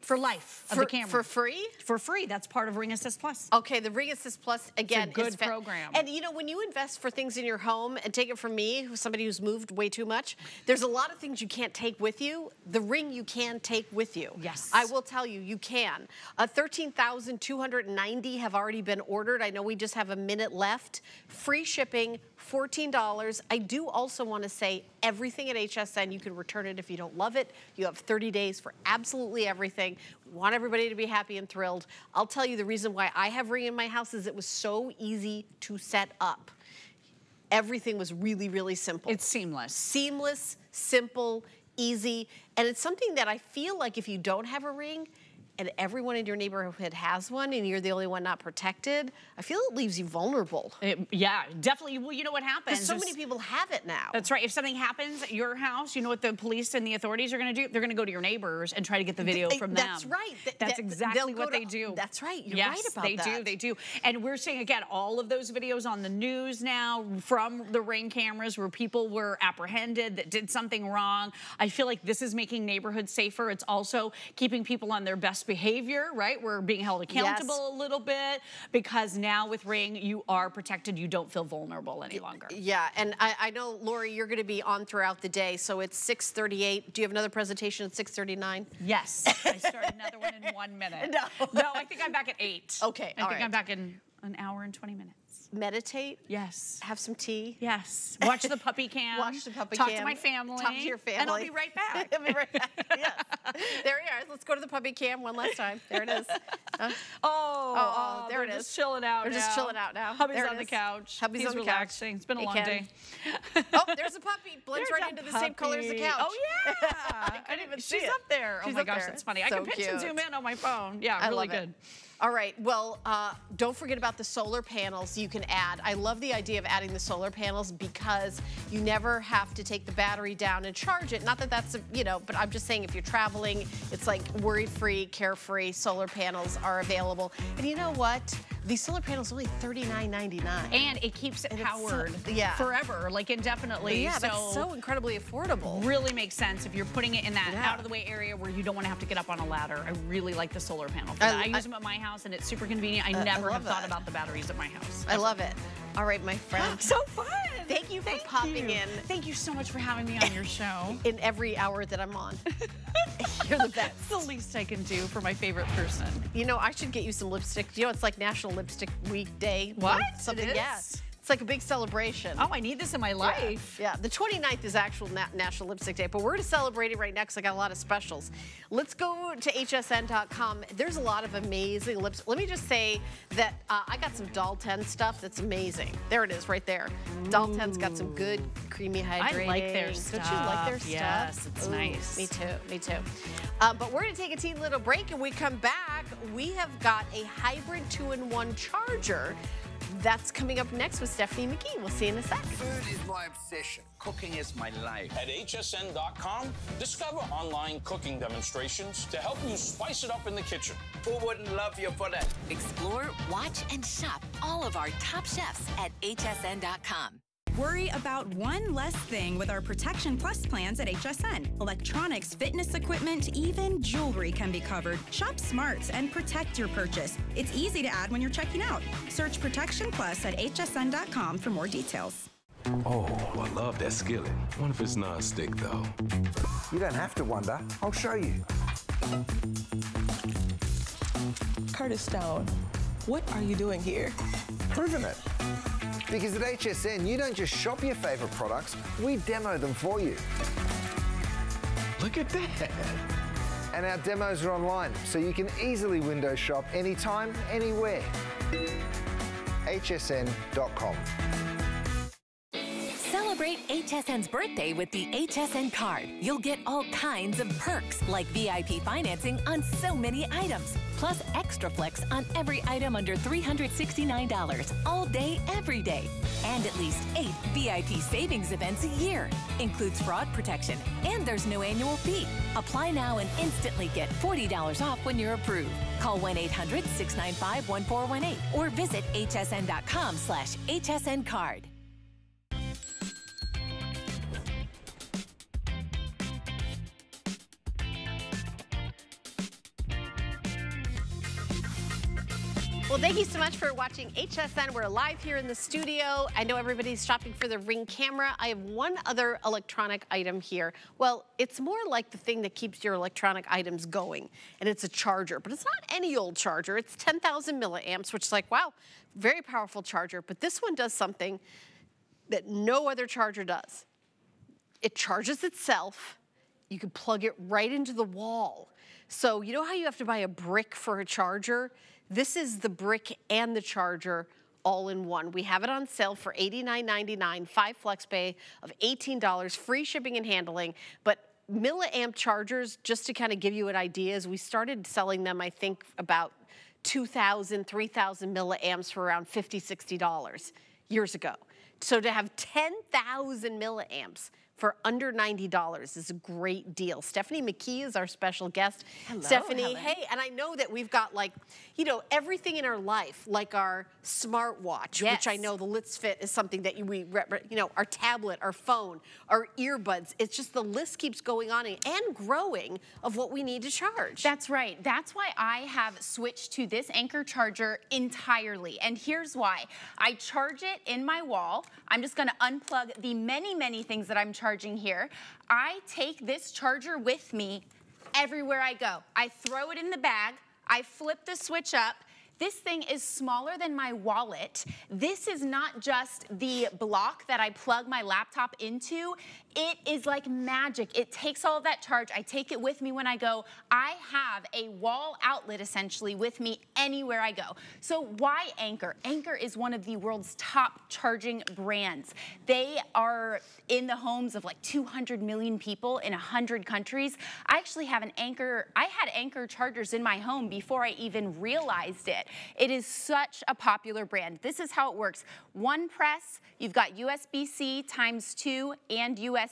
for life for, the camera. for free? For free. That's part of Ring Assist Plus. Okay, the Ring Assist Plus again good is fa- program. And you know, when you invest for things in your home, and take it from me, who's somebody who's moved way too much, there's a lot of things you can't take with you. The Ring you can take with you. Yes. I will tell you, you can. Uh, Thirteen thousand two hundred ninety have already been ordered. I know we just have a minute left. Free shipping. $14. I do also want to say everything at HSN, you can return it if you don't love it. You have 30 days for absolutely everything. We want everybody to be happy and thrilled. I'll tell you the reason why I have Ring in my house is it was so easy to set up. Everything was really, really simple It's seamless. seamless, simple, easy, and it's something that I feel like if you don't have a ring and everyone in your neighborhood has one and you're the only one not protected, I feel it leaves you vulnerable. It- yeah, definitely. Well, you know what happens? Because so many people have it now. That's right. If something happens at your house, you know what the police and the authorities are going to do? They're going to go to your neighbors and try to get the video They- from them. that's right. Th- That's that- exactly what to- they do. that's right. You're yes, right about that. they do. They do. And we're seeing again all of those videos on the news now from the ring cameras where people were apprehended that did something wrong. I feel like this is making neighborhoods safer. It's also keeping people on their best behavior, right? We're being held accountable a little bit because now with Ring, you are protected. You don't feel vulnerable any longer. Yeah, and I, I know, Lori, you're going to be on throughout the day, so it's 6.38. Do you have another presentation at 6.39? Yes, I start another one in one minute. No. no, I think I'm back at eight. Okay, I think right. I'm back in an hour and 20 minutes. Meditate, Yes. have some tea. Yes. Watch the puppy cam. Watch the puppy Talk cam. Talk to my family. Talk to your family. And I'll be right back. I'll be right back. yes. There you are. Let's go to the puppy cam one last time. There it is. Uh, Oh, oh, there it just chilling out They're now. just chilling out now. Hubby's There on the couch. Hubby's He's on the couch. relaxing. It's been a He long can. day. oh, there's a puppy. Blends There's right into the same color as the puppy. couch. Oh yeah, I couldn't even see She's it. up there. She's oh my gosh, there. that's funny. I can pinch and zoom in on my phone. Yeah, I really good. All right. Well, uh, don't forget about the solar panels you can add. I love the idea of adding the solar panels because you never have to take the battery down and charge it. Not that that's, a, you know, but I'm just saying if you're traveling, it's like worry-free, carefree. Solar panels are available. And you know what? These solar panels only $39.99. And it keeps it And it's so- powered yeah. forever, like indefinitely. yeah, so that's so incredibly affordable. really makes sense if you're putting it in that Yeah. out of the way area where you don't want to have to get up on a ladder. I really like the solar panel. I- that. I, I- use them at my house and it's super convenient. I I never love have thought about the batteries at my house. I love it. All right, my friend. so fun. Thank you for Thank popping you. in. Thank you so much for having me on your show. in every hour that I'm on. You're the best. It's the least I can do for my favorite person. You know, I should get you some lipstick. You know, it's like National Lipstick Week Day. What? Something, yes. yeah. It's like a big celebration. Oh, I need this in my life. Yeah, the 29th is actual Na- National Lipstick Day, but we're going to celebrate it right next. I got a lot of specials. Let's go to hsn.com. There's a lot of amazing lips. Let me just say that uh, I got some Doll 10 stuff that's amazing. There it is right there. Doll 10's got some good creamy hydrating. I like their stuff. Don't you like their stuff? Yes, it's Ooh, nice. Me too, me too. Um, but we're going to take a teeny little break and we come back. We have got a hybrid two-in-one charger that's coming up next with Stephanie McKee. We'll see you in a sec. Food is my obsession. Cooking is my life. At hsn.com, discover online cooking demonstrations to help you spice it up in the kitchen. Who wouldn't love you for that? Explore, watch, and shop all of our top chefs at hsn.com. Worry about one less thing with our Protection Plus plans at HSN. Electronics, fitness equipment, even jewelry can be covered. Shop smart and protect your purchase. It's easy to add when you're checking out. Search Protection Plus at hsn.com for more details. Oh, I love that skillet. Wonder if it's non-stick though. You don't have to wonder. I'll show you. Curtis Stone, what are you doing here? Proving it. Because at HSN, you don't just shop your favorite products, we demo them for you. Look at that. And our demos are online, so you can easily window shop anytime, anywhere. hsn.com. HSN's birthday with the HSN card. You'll get all kinds of perks like VIP financing on so many items, plus extra flex on every item under $369 all day, every day. And at least eight VIP savings events a year. Includes fraud protection, and there's no annual fee. Apply now and instantly get $40 off when you're approved. Call 1-800-695-1418 or visit hsn.com slash hsn card. Well, thank you so much for watching HSN. We're live here in the studio. I know everybody's shopping for the Ring camera. I have one other electronic item here. Well, it's more like the thing that keeps your electronic items going, and it's a charger. But it's not any old charger. It's 10,000 milliamps, which is like, wow, very powerful charger. But this one does something that no other charger does. It charges itself. You can plug it right into the wall. So you know how you have to buy a brick for a charger? This is the brick and the charger all in one. We have it on sale for $89.99, five flex pay of $18, free shipping and handling. But milliamp chargers, just to kind of give you an idea, is we started selling them, I think, about 2,000, 3,000 milliamps for around $50, $60 years ago. So to have 10,000 milliamps for under $90 is a great deal. Stephanie McKee is our special guest. Hello, Stephanie, Helen. hey, and I know that we've got like, you know, everything in our life, like our smartwatch, which I know the Let's Fit is something that you- we, you know, our tablet, our phone, our earbuds. It's just the list keeps going on and- growing of what we need to charge. That's right. That's why I have switched to this Anker charger entirely. And here's why. I charge it in my wall. I'm just gonna unplug the many, many things that I'm charging here. I take this charger with me everywhere I go. I throw it in the bag. I flip the switch up. This thing is smaller than my wallet. This is not just the block that I plug my laptop into. It is like magic. It takes all that charge. I take it with me when I go. I have a wall outlet essentially with me anywhere I go. So why Anker? Anker is one of the world's top charging brands. They are in the homes of like 200 million people in 100 countries. I actually have an Anker, I had Anker chargers in my home before I even realized it. It is such a popular brand. This is how it works. One press, you've got USB-C times two and USB.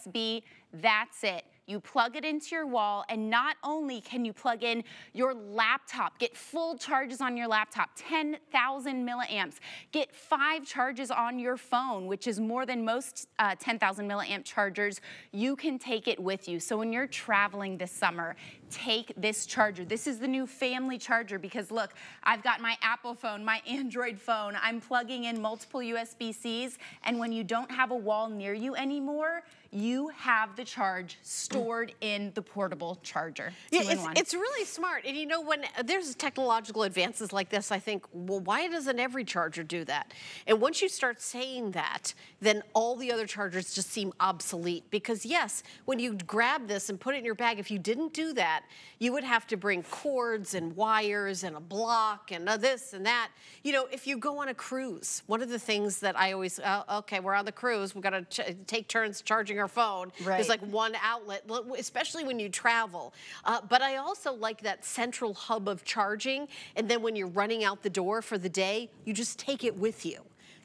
That's it. You plug it into your wall, and not only can you plug in your laptop, get full charges on your laptop, 10,000 milliamps, get five charges on your phone, which is more than most uh, 10,000 milliamp chargers, you can take it with you. So when you're traveling this summer, take this charger. This is the new family charger because look, I've got my Apple phone, my Android phone, I'm plugging in multiple USB-Cs, and when you don't have a wall near you anymore, you have the charge stored in the portable charger. Yeah, it's, it's really smart. And you know, when there's technological advances like this, I think, well, why doesn't every charger do that? And once you start saying that, then all the other chargers just seem obsolete. Because yes, when you grab this and put it in your bag, if you didn't do that, you would have to bring cords and wires and a block and this and that. You know, if you go on a cruise, one of the things that I always, uh, okay, we're on the cruise, we've got to ch- take turns charging our phone. Right. There's like one outlet, especially when you travel. Uh, but I also like that central hub of charging. And then when you're running out the door for the day, you just take it with you.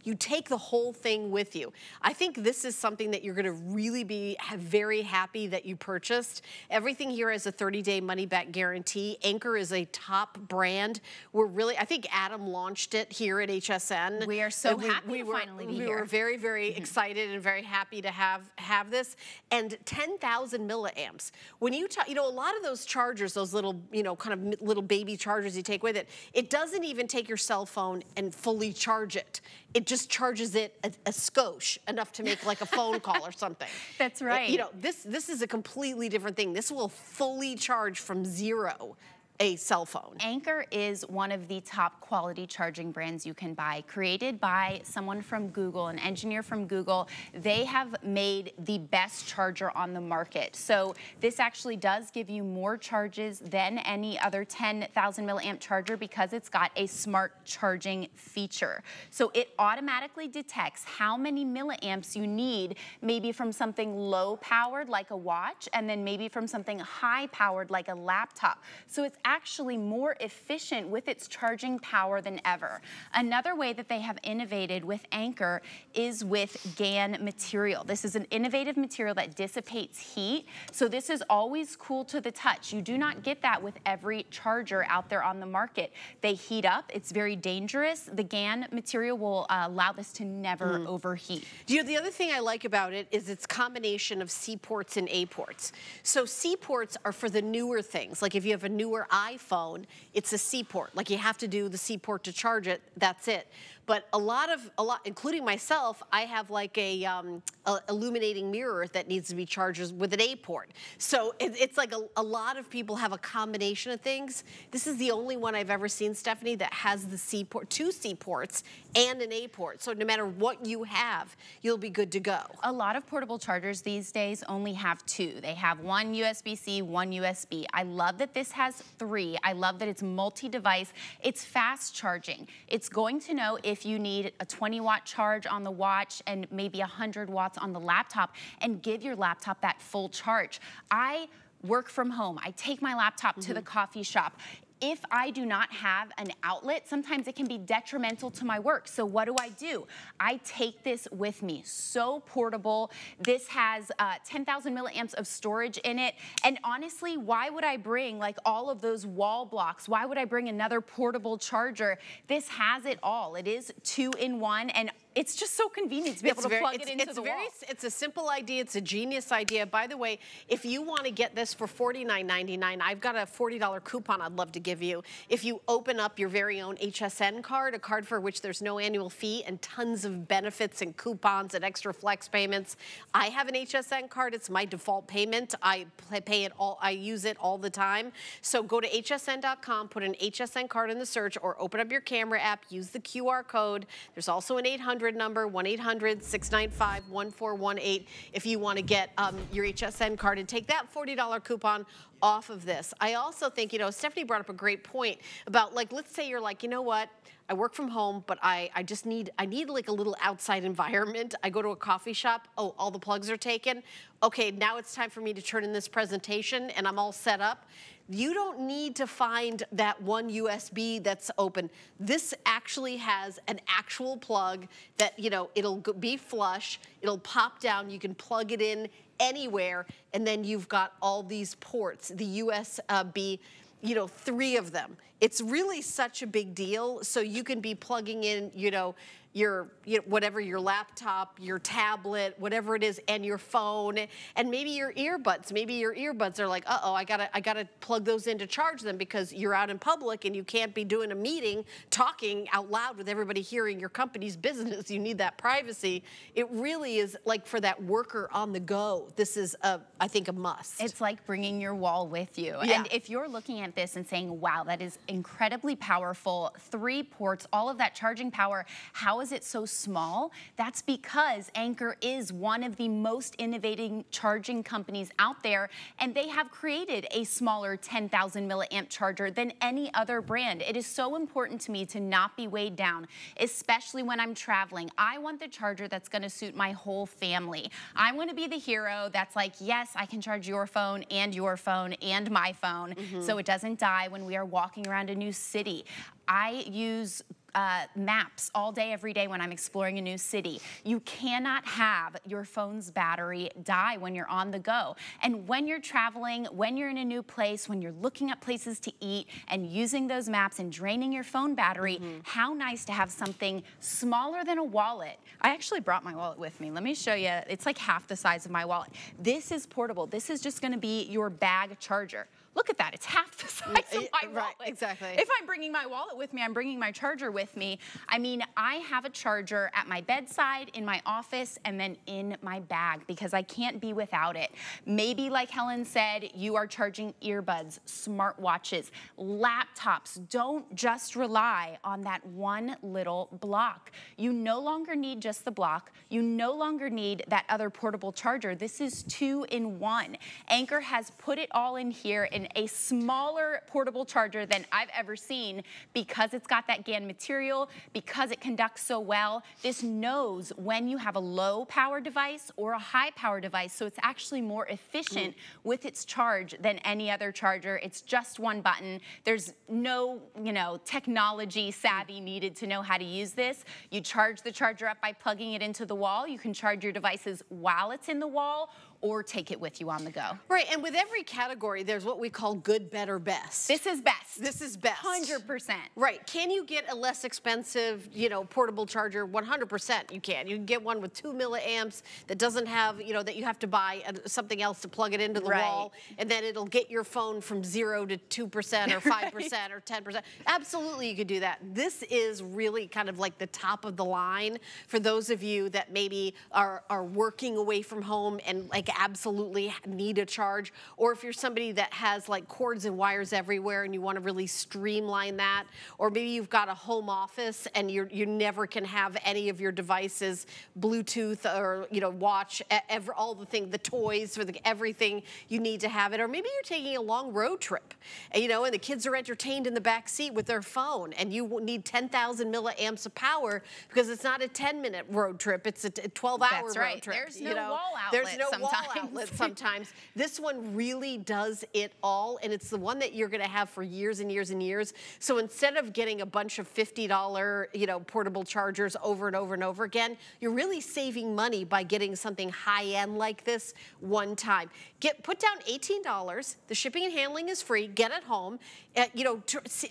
You take the whole thing with you. I think this is something that you're going to really be very happy that you purchased. Everything here has a 30-day money-back guarantee. Anker is a top brand. We're really, I think Adam launched it here at HSN. We are so And happy to were, finally we here. were very, very mm-hmm. excited and very happy to have have this. And 10,000 milliamps. When you talk, you know, a lot of those chargers, those little, you know, kind of little baby chargers you take with it, it doesn't even take your cell phone and fully charge it. It just charges it a, a skosh, enough to make like a phone call or something. That's right. You know, this this is a completely different thing. This will fully charge from zero a cell phone. Anker is one of the top quality charging brands you can buy. Created by someone from Google, an engineer from Google, they have made the best charger on the market. So this actually does give you more charges than any other 10,000 milliamp charger because it's got a smart charging feature. So it automatically detects how many milliamps you need, maybe from something low powered like a watch, and then maybe from something high powered like a laptop. So it's actually more efficient with its charging power than ever. Another way that they have innovated with Anker is with GaN material. This is an innovative material that dissipates heat. So this is always cool to the touch. You do not get that with every charger out there on the market. They heat up, it's very dangerous. The GaN material will uh, allow this to never Mm. overheat. You know, the other thing I like about it is its combination of C ports and A ports. So C ports are for the newer things. Like if you have a newer iPhone, it's a C port. Like you have to do the C port to charge it. That's it. But a lot of, a lot, including myself, I have like a, um, a illuminating mirror that needs to be charged with an A port. So it, it's like a, a lot of people have a combination of things. This is the only one I've ever seen, Stephanie, that has the C port, two C ports and an A port. So no matter what you have, you'll be good to go. A lot of portable chargers these days only have two. They have one USB-C, one USB. I love that this has three. I love that it's multi-device. It's fast charging. It's going to know if you need a 20 watt charge on the watch and maybe 100 watts on the laptop and give your laptop that full charge. I work from home. I take my laptop to the mm-hmm. coffee shop if I do not have an outlet, sometimes it can be detrimental to my work. So what do I do? I take this with me. So portable. This has uh, 10,000 milliamps of storage in it. And honestly, why would I bring like all of those wall blocks? Why would I bring another portable charger? This has it all. It is two in one and it's just so convenient to be It's able to very- plug it into it's the very, wall. It's a simple idea. It's a genius idea. By the way, if you want to get this for $49.99, I've got a $40 coupon I'd love to give you. If you open up your very own HSN card, a card for which there's no annual fee and tons of benefits and coupons and extra flex payments. I have an HSN card. It's my default payment. I pay- it all. I use it all the time. So go to hsn.com, put an HSN card in the search, or open up your camera app. Use the QR code. There's also an 800 number, 1-800-695-1418 if you want to get um, your HSN card and take that $40 coupon off of this. I also think, you know, Stephanie brought up a great point about like, let's say you're like, you know what? I work from home, but I, I just need, I need like a little outside environment. I go to a coffee shop. Oh, all the plugs are taken. Okay, now it's time for me to turn in this presentation and I'm all set up. You don't need to find that one USB that's open. This actually has an actual plug that, you know, it'll be flush, it'll pop down, you can plug it in anywhere, and then you've got all these ports, the USB, you know, three of them. It's really such a big deal. So you can be plugging in, you know, your, you know, whatever your laptop, your tablet, whatever it is, and your phone, and maybe your earbuds. Maybe your earbuds are like, uh-oh, I gotta, I gotta plug those in to charge them because you're out in public and you can't be doing a meeting, talking out loud with everybody hearing your company's business. You need that privacy. It really is like for that worker on the go. This is, a, I think, a must. It's like bringing your wall with you. Yeah. And if you're looking at this and saying, wow, that is incredibly powerful, three ports, all of that charging power, how is it so small? That's because Anker is one of the most innovating charging companies out there, and they have created a smaller 10,000 milliamp charger than any other brand. It is so important to me to not be weighed down, especially when I'm traveling. I want the charger that's gonna suit my whole family. I wanna be the hero that's like, yes, I can charge your phone and your phone and my phone mm-hmm. so it doesn't die when we are walking around a new city. I use uh, maps all day, every day when I'm exploring a new city. You cannot have your phone's battery die when you're on the go. And when you're traveling, when you're in a new place, when you're looking at places to eat and using those maps and draining your phone battery, how nice to have something smaller than a wallet. I actually brought my wallet with me. Let me show you. It's like half the size of my wallet. This is portable. This is just gonna be your bag charger. Look at that, it's half the size of my right, wallet. exactly. If I'm bringing my wallet with me, I'm bringing my charger with me. I mean, I have a charger at my bedside, in my office, and then in my bag because I can't be without it. Maybe, like Helen said, you are charging earbuds, smartwatches, laptops. Don't just rely on that one little block. You no longer need just the block. You no longer need that other portable charger. This is two in one. Anker has put it all in here in a smaller portable charger than I've ever seen because it's got that GaN material, because it conducts so well. This knows when you have a low power device or a high power device, so it's actually more efficient with its charge than any other charger. It's just one button. There's no, you know, technology savvy needed to know how to use this. You charge the charger up by plugging it into the wall. You can charge your devices while it's in the wall or take it with you on the go. Right, and with every category, there's what we call good, better, best. This is best. This is best. 100%. Right. Can you get a less expensive, you know, portable charger? 100% you can. You can get one with two milliamps that doesn't have, you know, that you have to buy something else to plug it into the Right. wall, and then it'll get your phone from zero to 2% or 5% or 10%. Absolutely, you could do that. This is really kind of like the top of the line for those of you that maybe are, are working away from home and like absolutely need a charge, or if you're somebody that has like cords and wires everywhere and you want to really streamline that, or maybe you've got a home office and you you never can have any of your devices Bluetooth or you know watch ever all the thing the toys for the everything you need to have it, or maybe you're taking a long road trip, and, you know, and the kids are entertained in the back seat with their phone, and you need 10,000 milliamps of power because it's not a 10 minute road trip, it's a 12 hour That's road right. trip. There's you no know? wall There's outlet no wall outlet sometimes. This one really does it all, and it's the one that you're going to have for years and years and years. So instead of getting a bunch of $50, you know, portable chargers over and over and over again, you're really saving money by getting something high-end like this one time. Get Put down $18. The shipping and handling is free. Get it home. Uh, you know,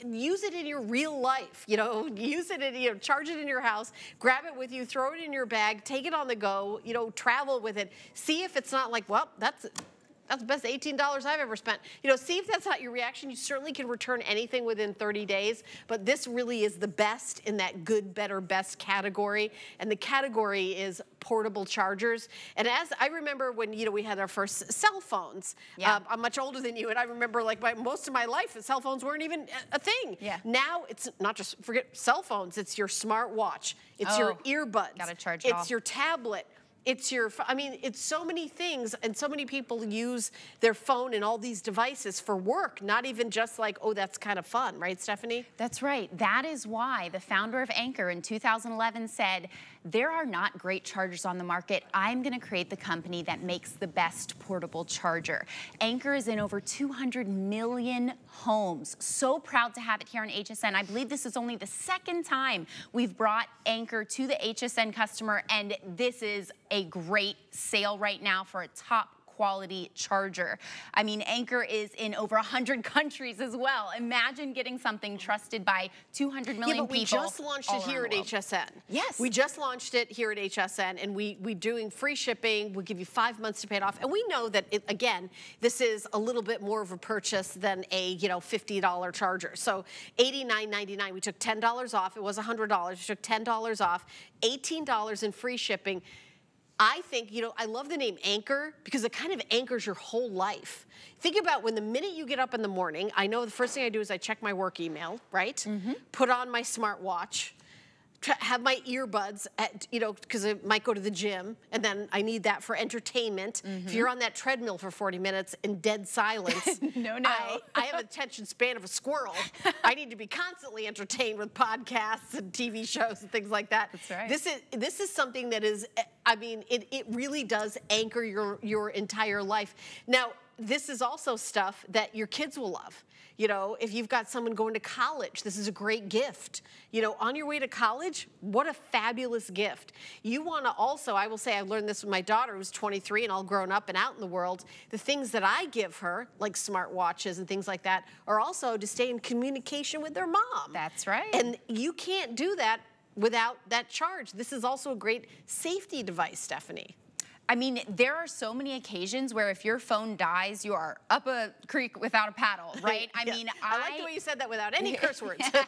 use it in your real life. You know, use it in, you know, charge it in your house, grab it with you, throw it in your bag, take it on the go, you know, travel with it. See if it's not like, well, that's that's the best $18 I've ever spent. You know, see if that's not your reaction. You certainly can return anything within 30 days, but this really is the best in that good, better, best category. And the category is portable chargers. And as I remember when, you know, we had our first cell phones, yeah. Um, I'm much older than you, and I remember like my, most of my life, cell phones weren't even a thing. Yeah. Now it's not just, forget cell phones, it's your smart watch, it's oh, your earbuds. Gotta charge it It's your tablet it's your, I mean, it's so many things, and so many people use their phone and all these devices for work, not even just like, oh, that's kind of fun, right, Stephanie? That's right. That is why the founder of Anker in 2011 said, there are not great chargers on the market. I'm going to create the company that makes the best portable charger. Anker is in over 200 million homes. So proud to have it here on HSN. I believe this is only the second time we've brought Anker to the HSN customer, and this is a great sale right now for a top quality charger. I mean, Anker is in over 100 countries as well. Imagine getting something trusted by 200 million yeah, but people. we just launched it here at HSN. Yes. We just launched it here at HSN, and we, we doing free shipping. We'll give you five months to pay it off. And we know that, it, again, this is a little bit more of a purchase than a, you know, $50 charger. So $89.99, we took $10 off. It was $100. We took $10 off, $18 in free shipping. I think, you know, I love the name anchor because it kind of anchors your whole life. Think about when the minute you get up in the morning, I know the first thing I do is I check my work email, right? Mm -hmm. Put on my smartwatch have my earbuds at, you know, because I might go to the gym and then I need that for entertainment. Mm -hmm. If mm-hmm. you're on that treadmill for 40 minutes in dead silence, no, no. I, I have attention span of a squirrel. I need to be constantly entertained with podcasts and TV shows and things like that. That's right. This is this is something that is, I mean, it, it really does anchor your your entire life. Now, this is also stuff that your kids will love. You know, if you've got someone going to college, this is a great gift. You know, on your way to college, what a fabulous gift. You want to also, I will say, I learned this with my daughter who's 23 and all grown up and out in the world. The things that I give her, like smartwatches and things like that, are also to stay in communication with their mom. That's right. And you can't do that without that charge. This is also a great safety device, Stephanie. I mean, there are so many occasions where if your phone dies, you are up a creek without a paddle, right? I yeah. mean, I, I, like the way you said that without any curse words. right,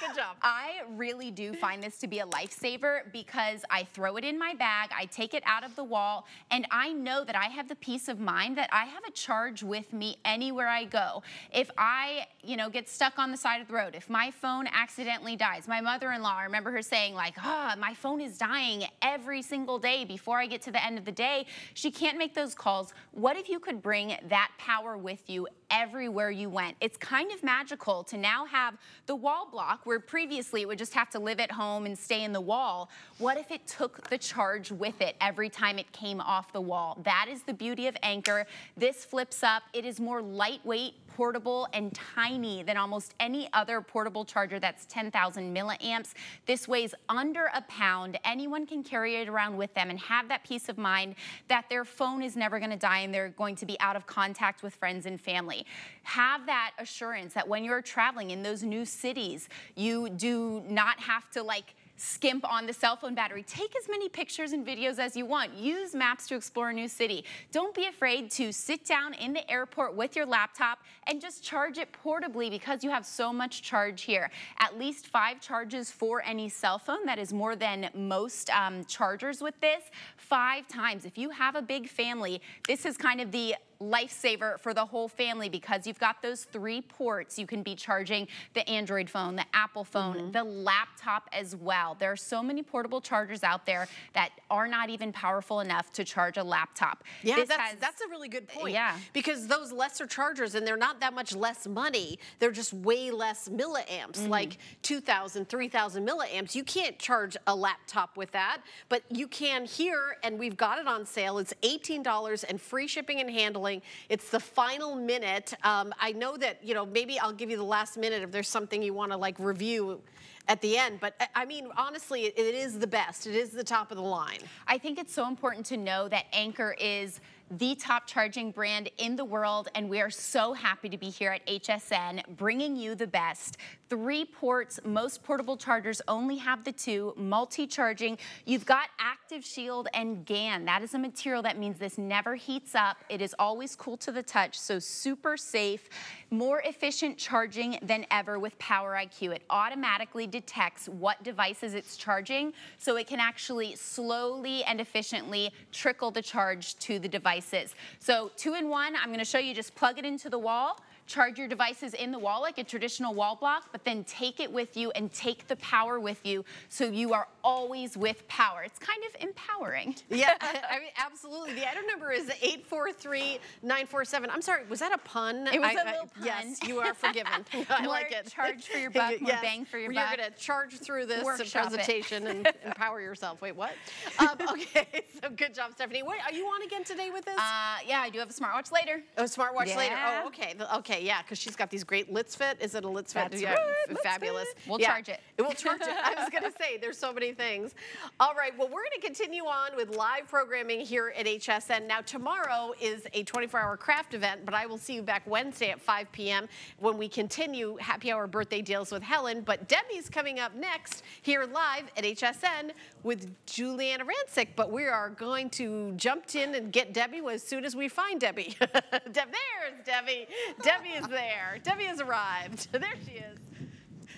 good job. I really do find this to be a lifesaver because I throw it in my bag, I take it out of the wall, and I know that I have the peace of mind that I have a charge with me anywhere I go. If I, you know, get stuck on the side of the road, if my phone accidentally dies, my mother-in-law, I remember her saying like, ah, oh, my phone is dying every single day before I get to the end of the day, she can't make those calls. What if you could bring that power with you everywhere you went? It's kind of magical to now have the wall block where previously it would just have to live at home and stay in the wall. What if it took the charge with it every time it came off the wall? That is the beauty of Anker. This flips up. It is more lightweight, portable and tiny than almost any other portable charger that's 10,000 milliamps. This weighs under a pound. Anyone can carry it around with them and have that peace of mind that their phone is never gonna die and they're going to be out of contact with friends and family. Have that assurance that when you're traveling in those new cities, you do not have to like skimp on the cell phone battery. Take as many pictures and videos as you want. Use maps to explore a new city. Don't be afraid to sit down in the airport with your laptop and just charge it portably because you have so much charge here. At least five charges for any cell phone. That is more than most um, chargers with this. Five times. If you have a big family, this is kind of the lifesaver for the whole family because you've got those three ports. You can be charging the Android phone, the Apple phone, mm -hmm. the laptop as well. There are so many portable chargers out there that are not even powerful enough to charge a laptop. Yeah, This that's, has- that's a really good point. Yeah. Because those lesser chargers, and they're not that much less money, they're just way less milliamps, Mm-hmm. like 2,000, 3,000 milliamps. You can't charge a laptop with that, but you can here, and we've got it on sale. It's $18 and free shipping and handling. It's the final minute. Um, I know that, you know, maybe I'll give you the last minute if there's something you want to like review at the end, but I- I mean, honestly, it, it is the best. It is the top of the line. I think it's so important to know that Anker is the top charging brand in the world, and we are so happy to be here at HSN bringing you the best. Three ports, most portable chargers only have the two, multi charging. You've got Active Shield and GAN. That is a material that means this never heats up. It is always cool to the touch, so super safe. More efficient charging than ever with Power IQ. It automatically detects what devices it's charging, so it can actually slowly and efficiently trickle the charge to the devices. So two in one, I'm gonna show you just plug it into the wall, charge your devices in the wall like a traditional wall block, but then take it with you and take the power with you so you are always with power. It's kind of empowering. Yeah, I mean, absolutely. The item number is 843-947. I'm sorry, was that a pun? It was I- a I- little pun. Yes, you are forgiven. I like it. charge for your buck, more bang for your back. You're buck. going to charge through this presentation and empower yourself. Wait, what? Um, okay, so good job, Stephanie. Wait, are you on again today with this? Uh, yeah, I do have a smartwatch later. Oh, smartwatch later. Oh, okay. The- Okay, yeah, because she's got these great Let's Fit. Is it a Let's Fit? That's yeah, right, fabulous. Fit. We'll Yeah, charge it. We'll charge it. I was going to say, there's so many things. All right, well, we're going to continue on with live programming here at HSN. Now, tomorrow is a 24-hour craft event, but I will see you back Wednesday at 5 p.m. when we continue happy hour birthday deals with Helen. But Debbie's coming up next here live at HSN with Giuliana Rancic. But we are going to jump in and get Debbie as soon as we find Debbie. De- There's Debbie. Debbie is there. Debbie has arrived. There she is.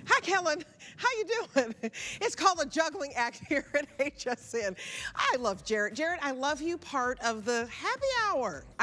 Hi, Kellen. How you doing? It's called a juggling act here at HSN. I love Jared. Jared, I love you part of the happy hour. I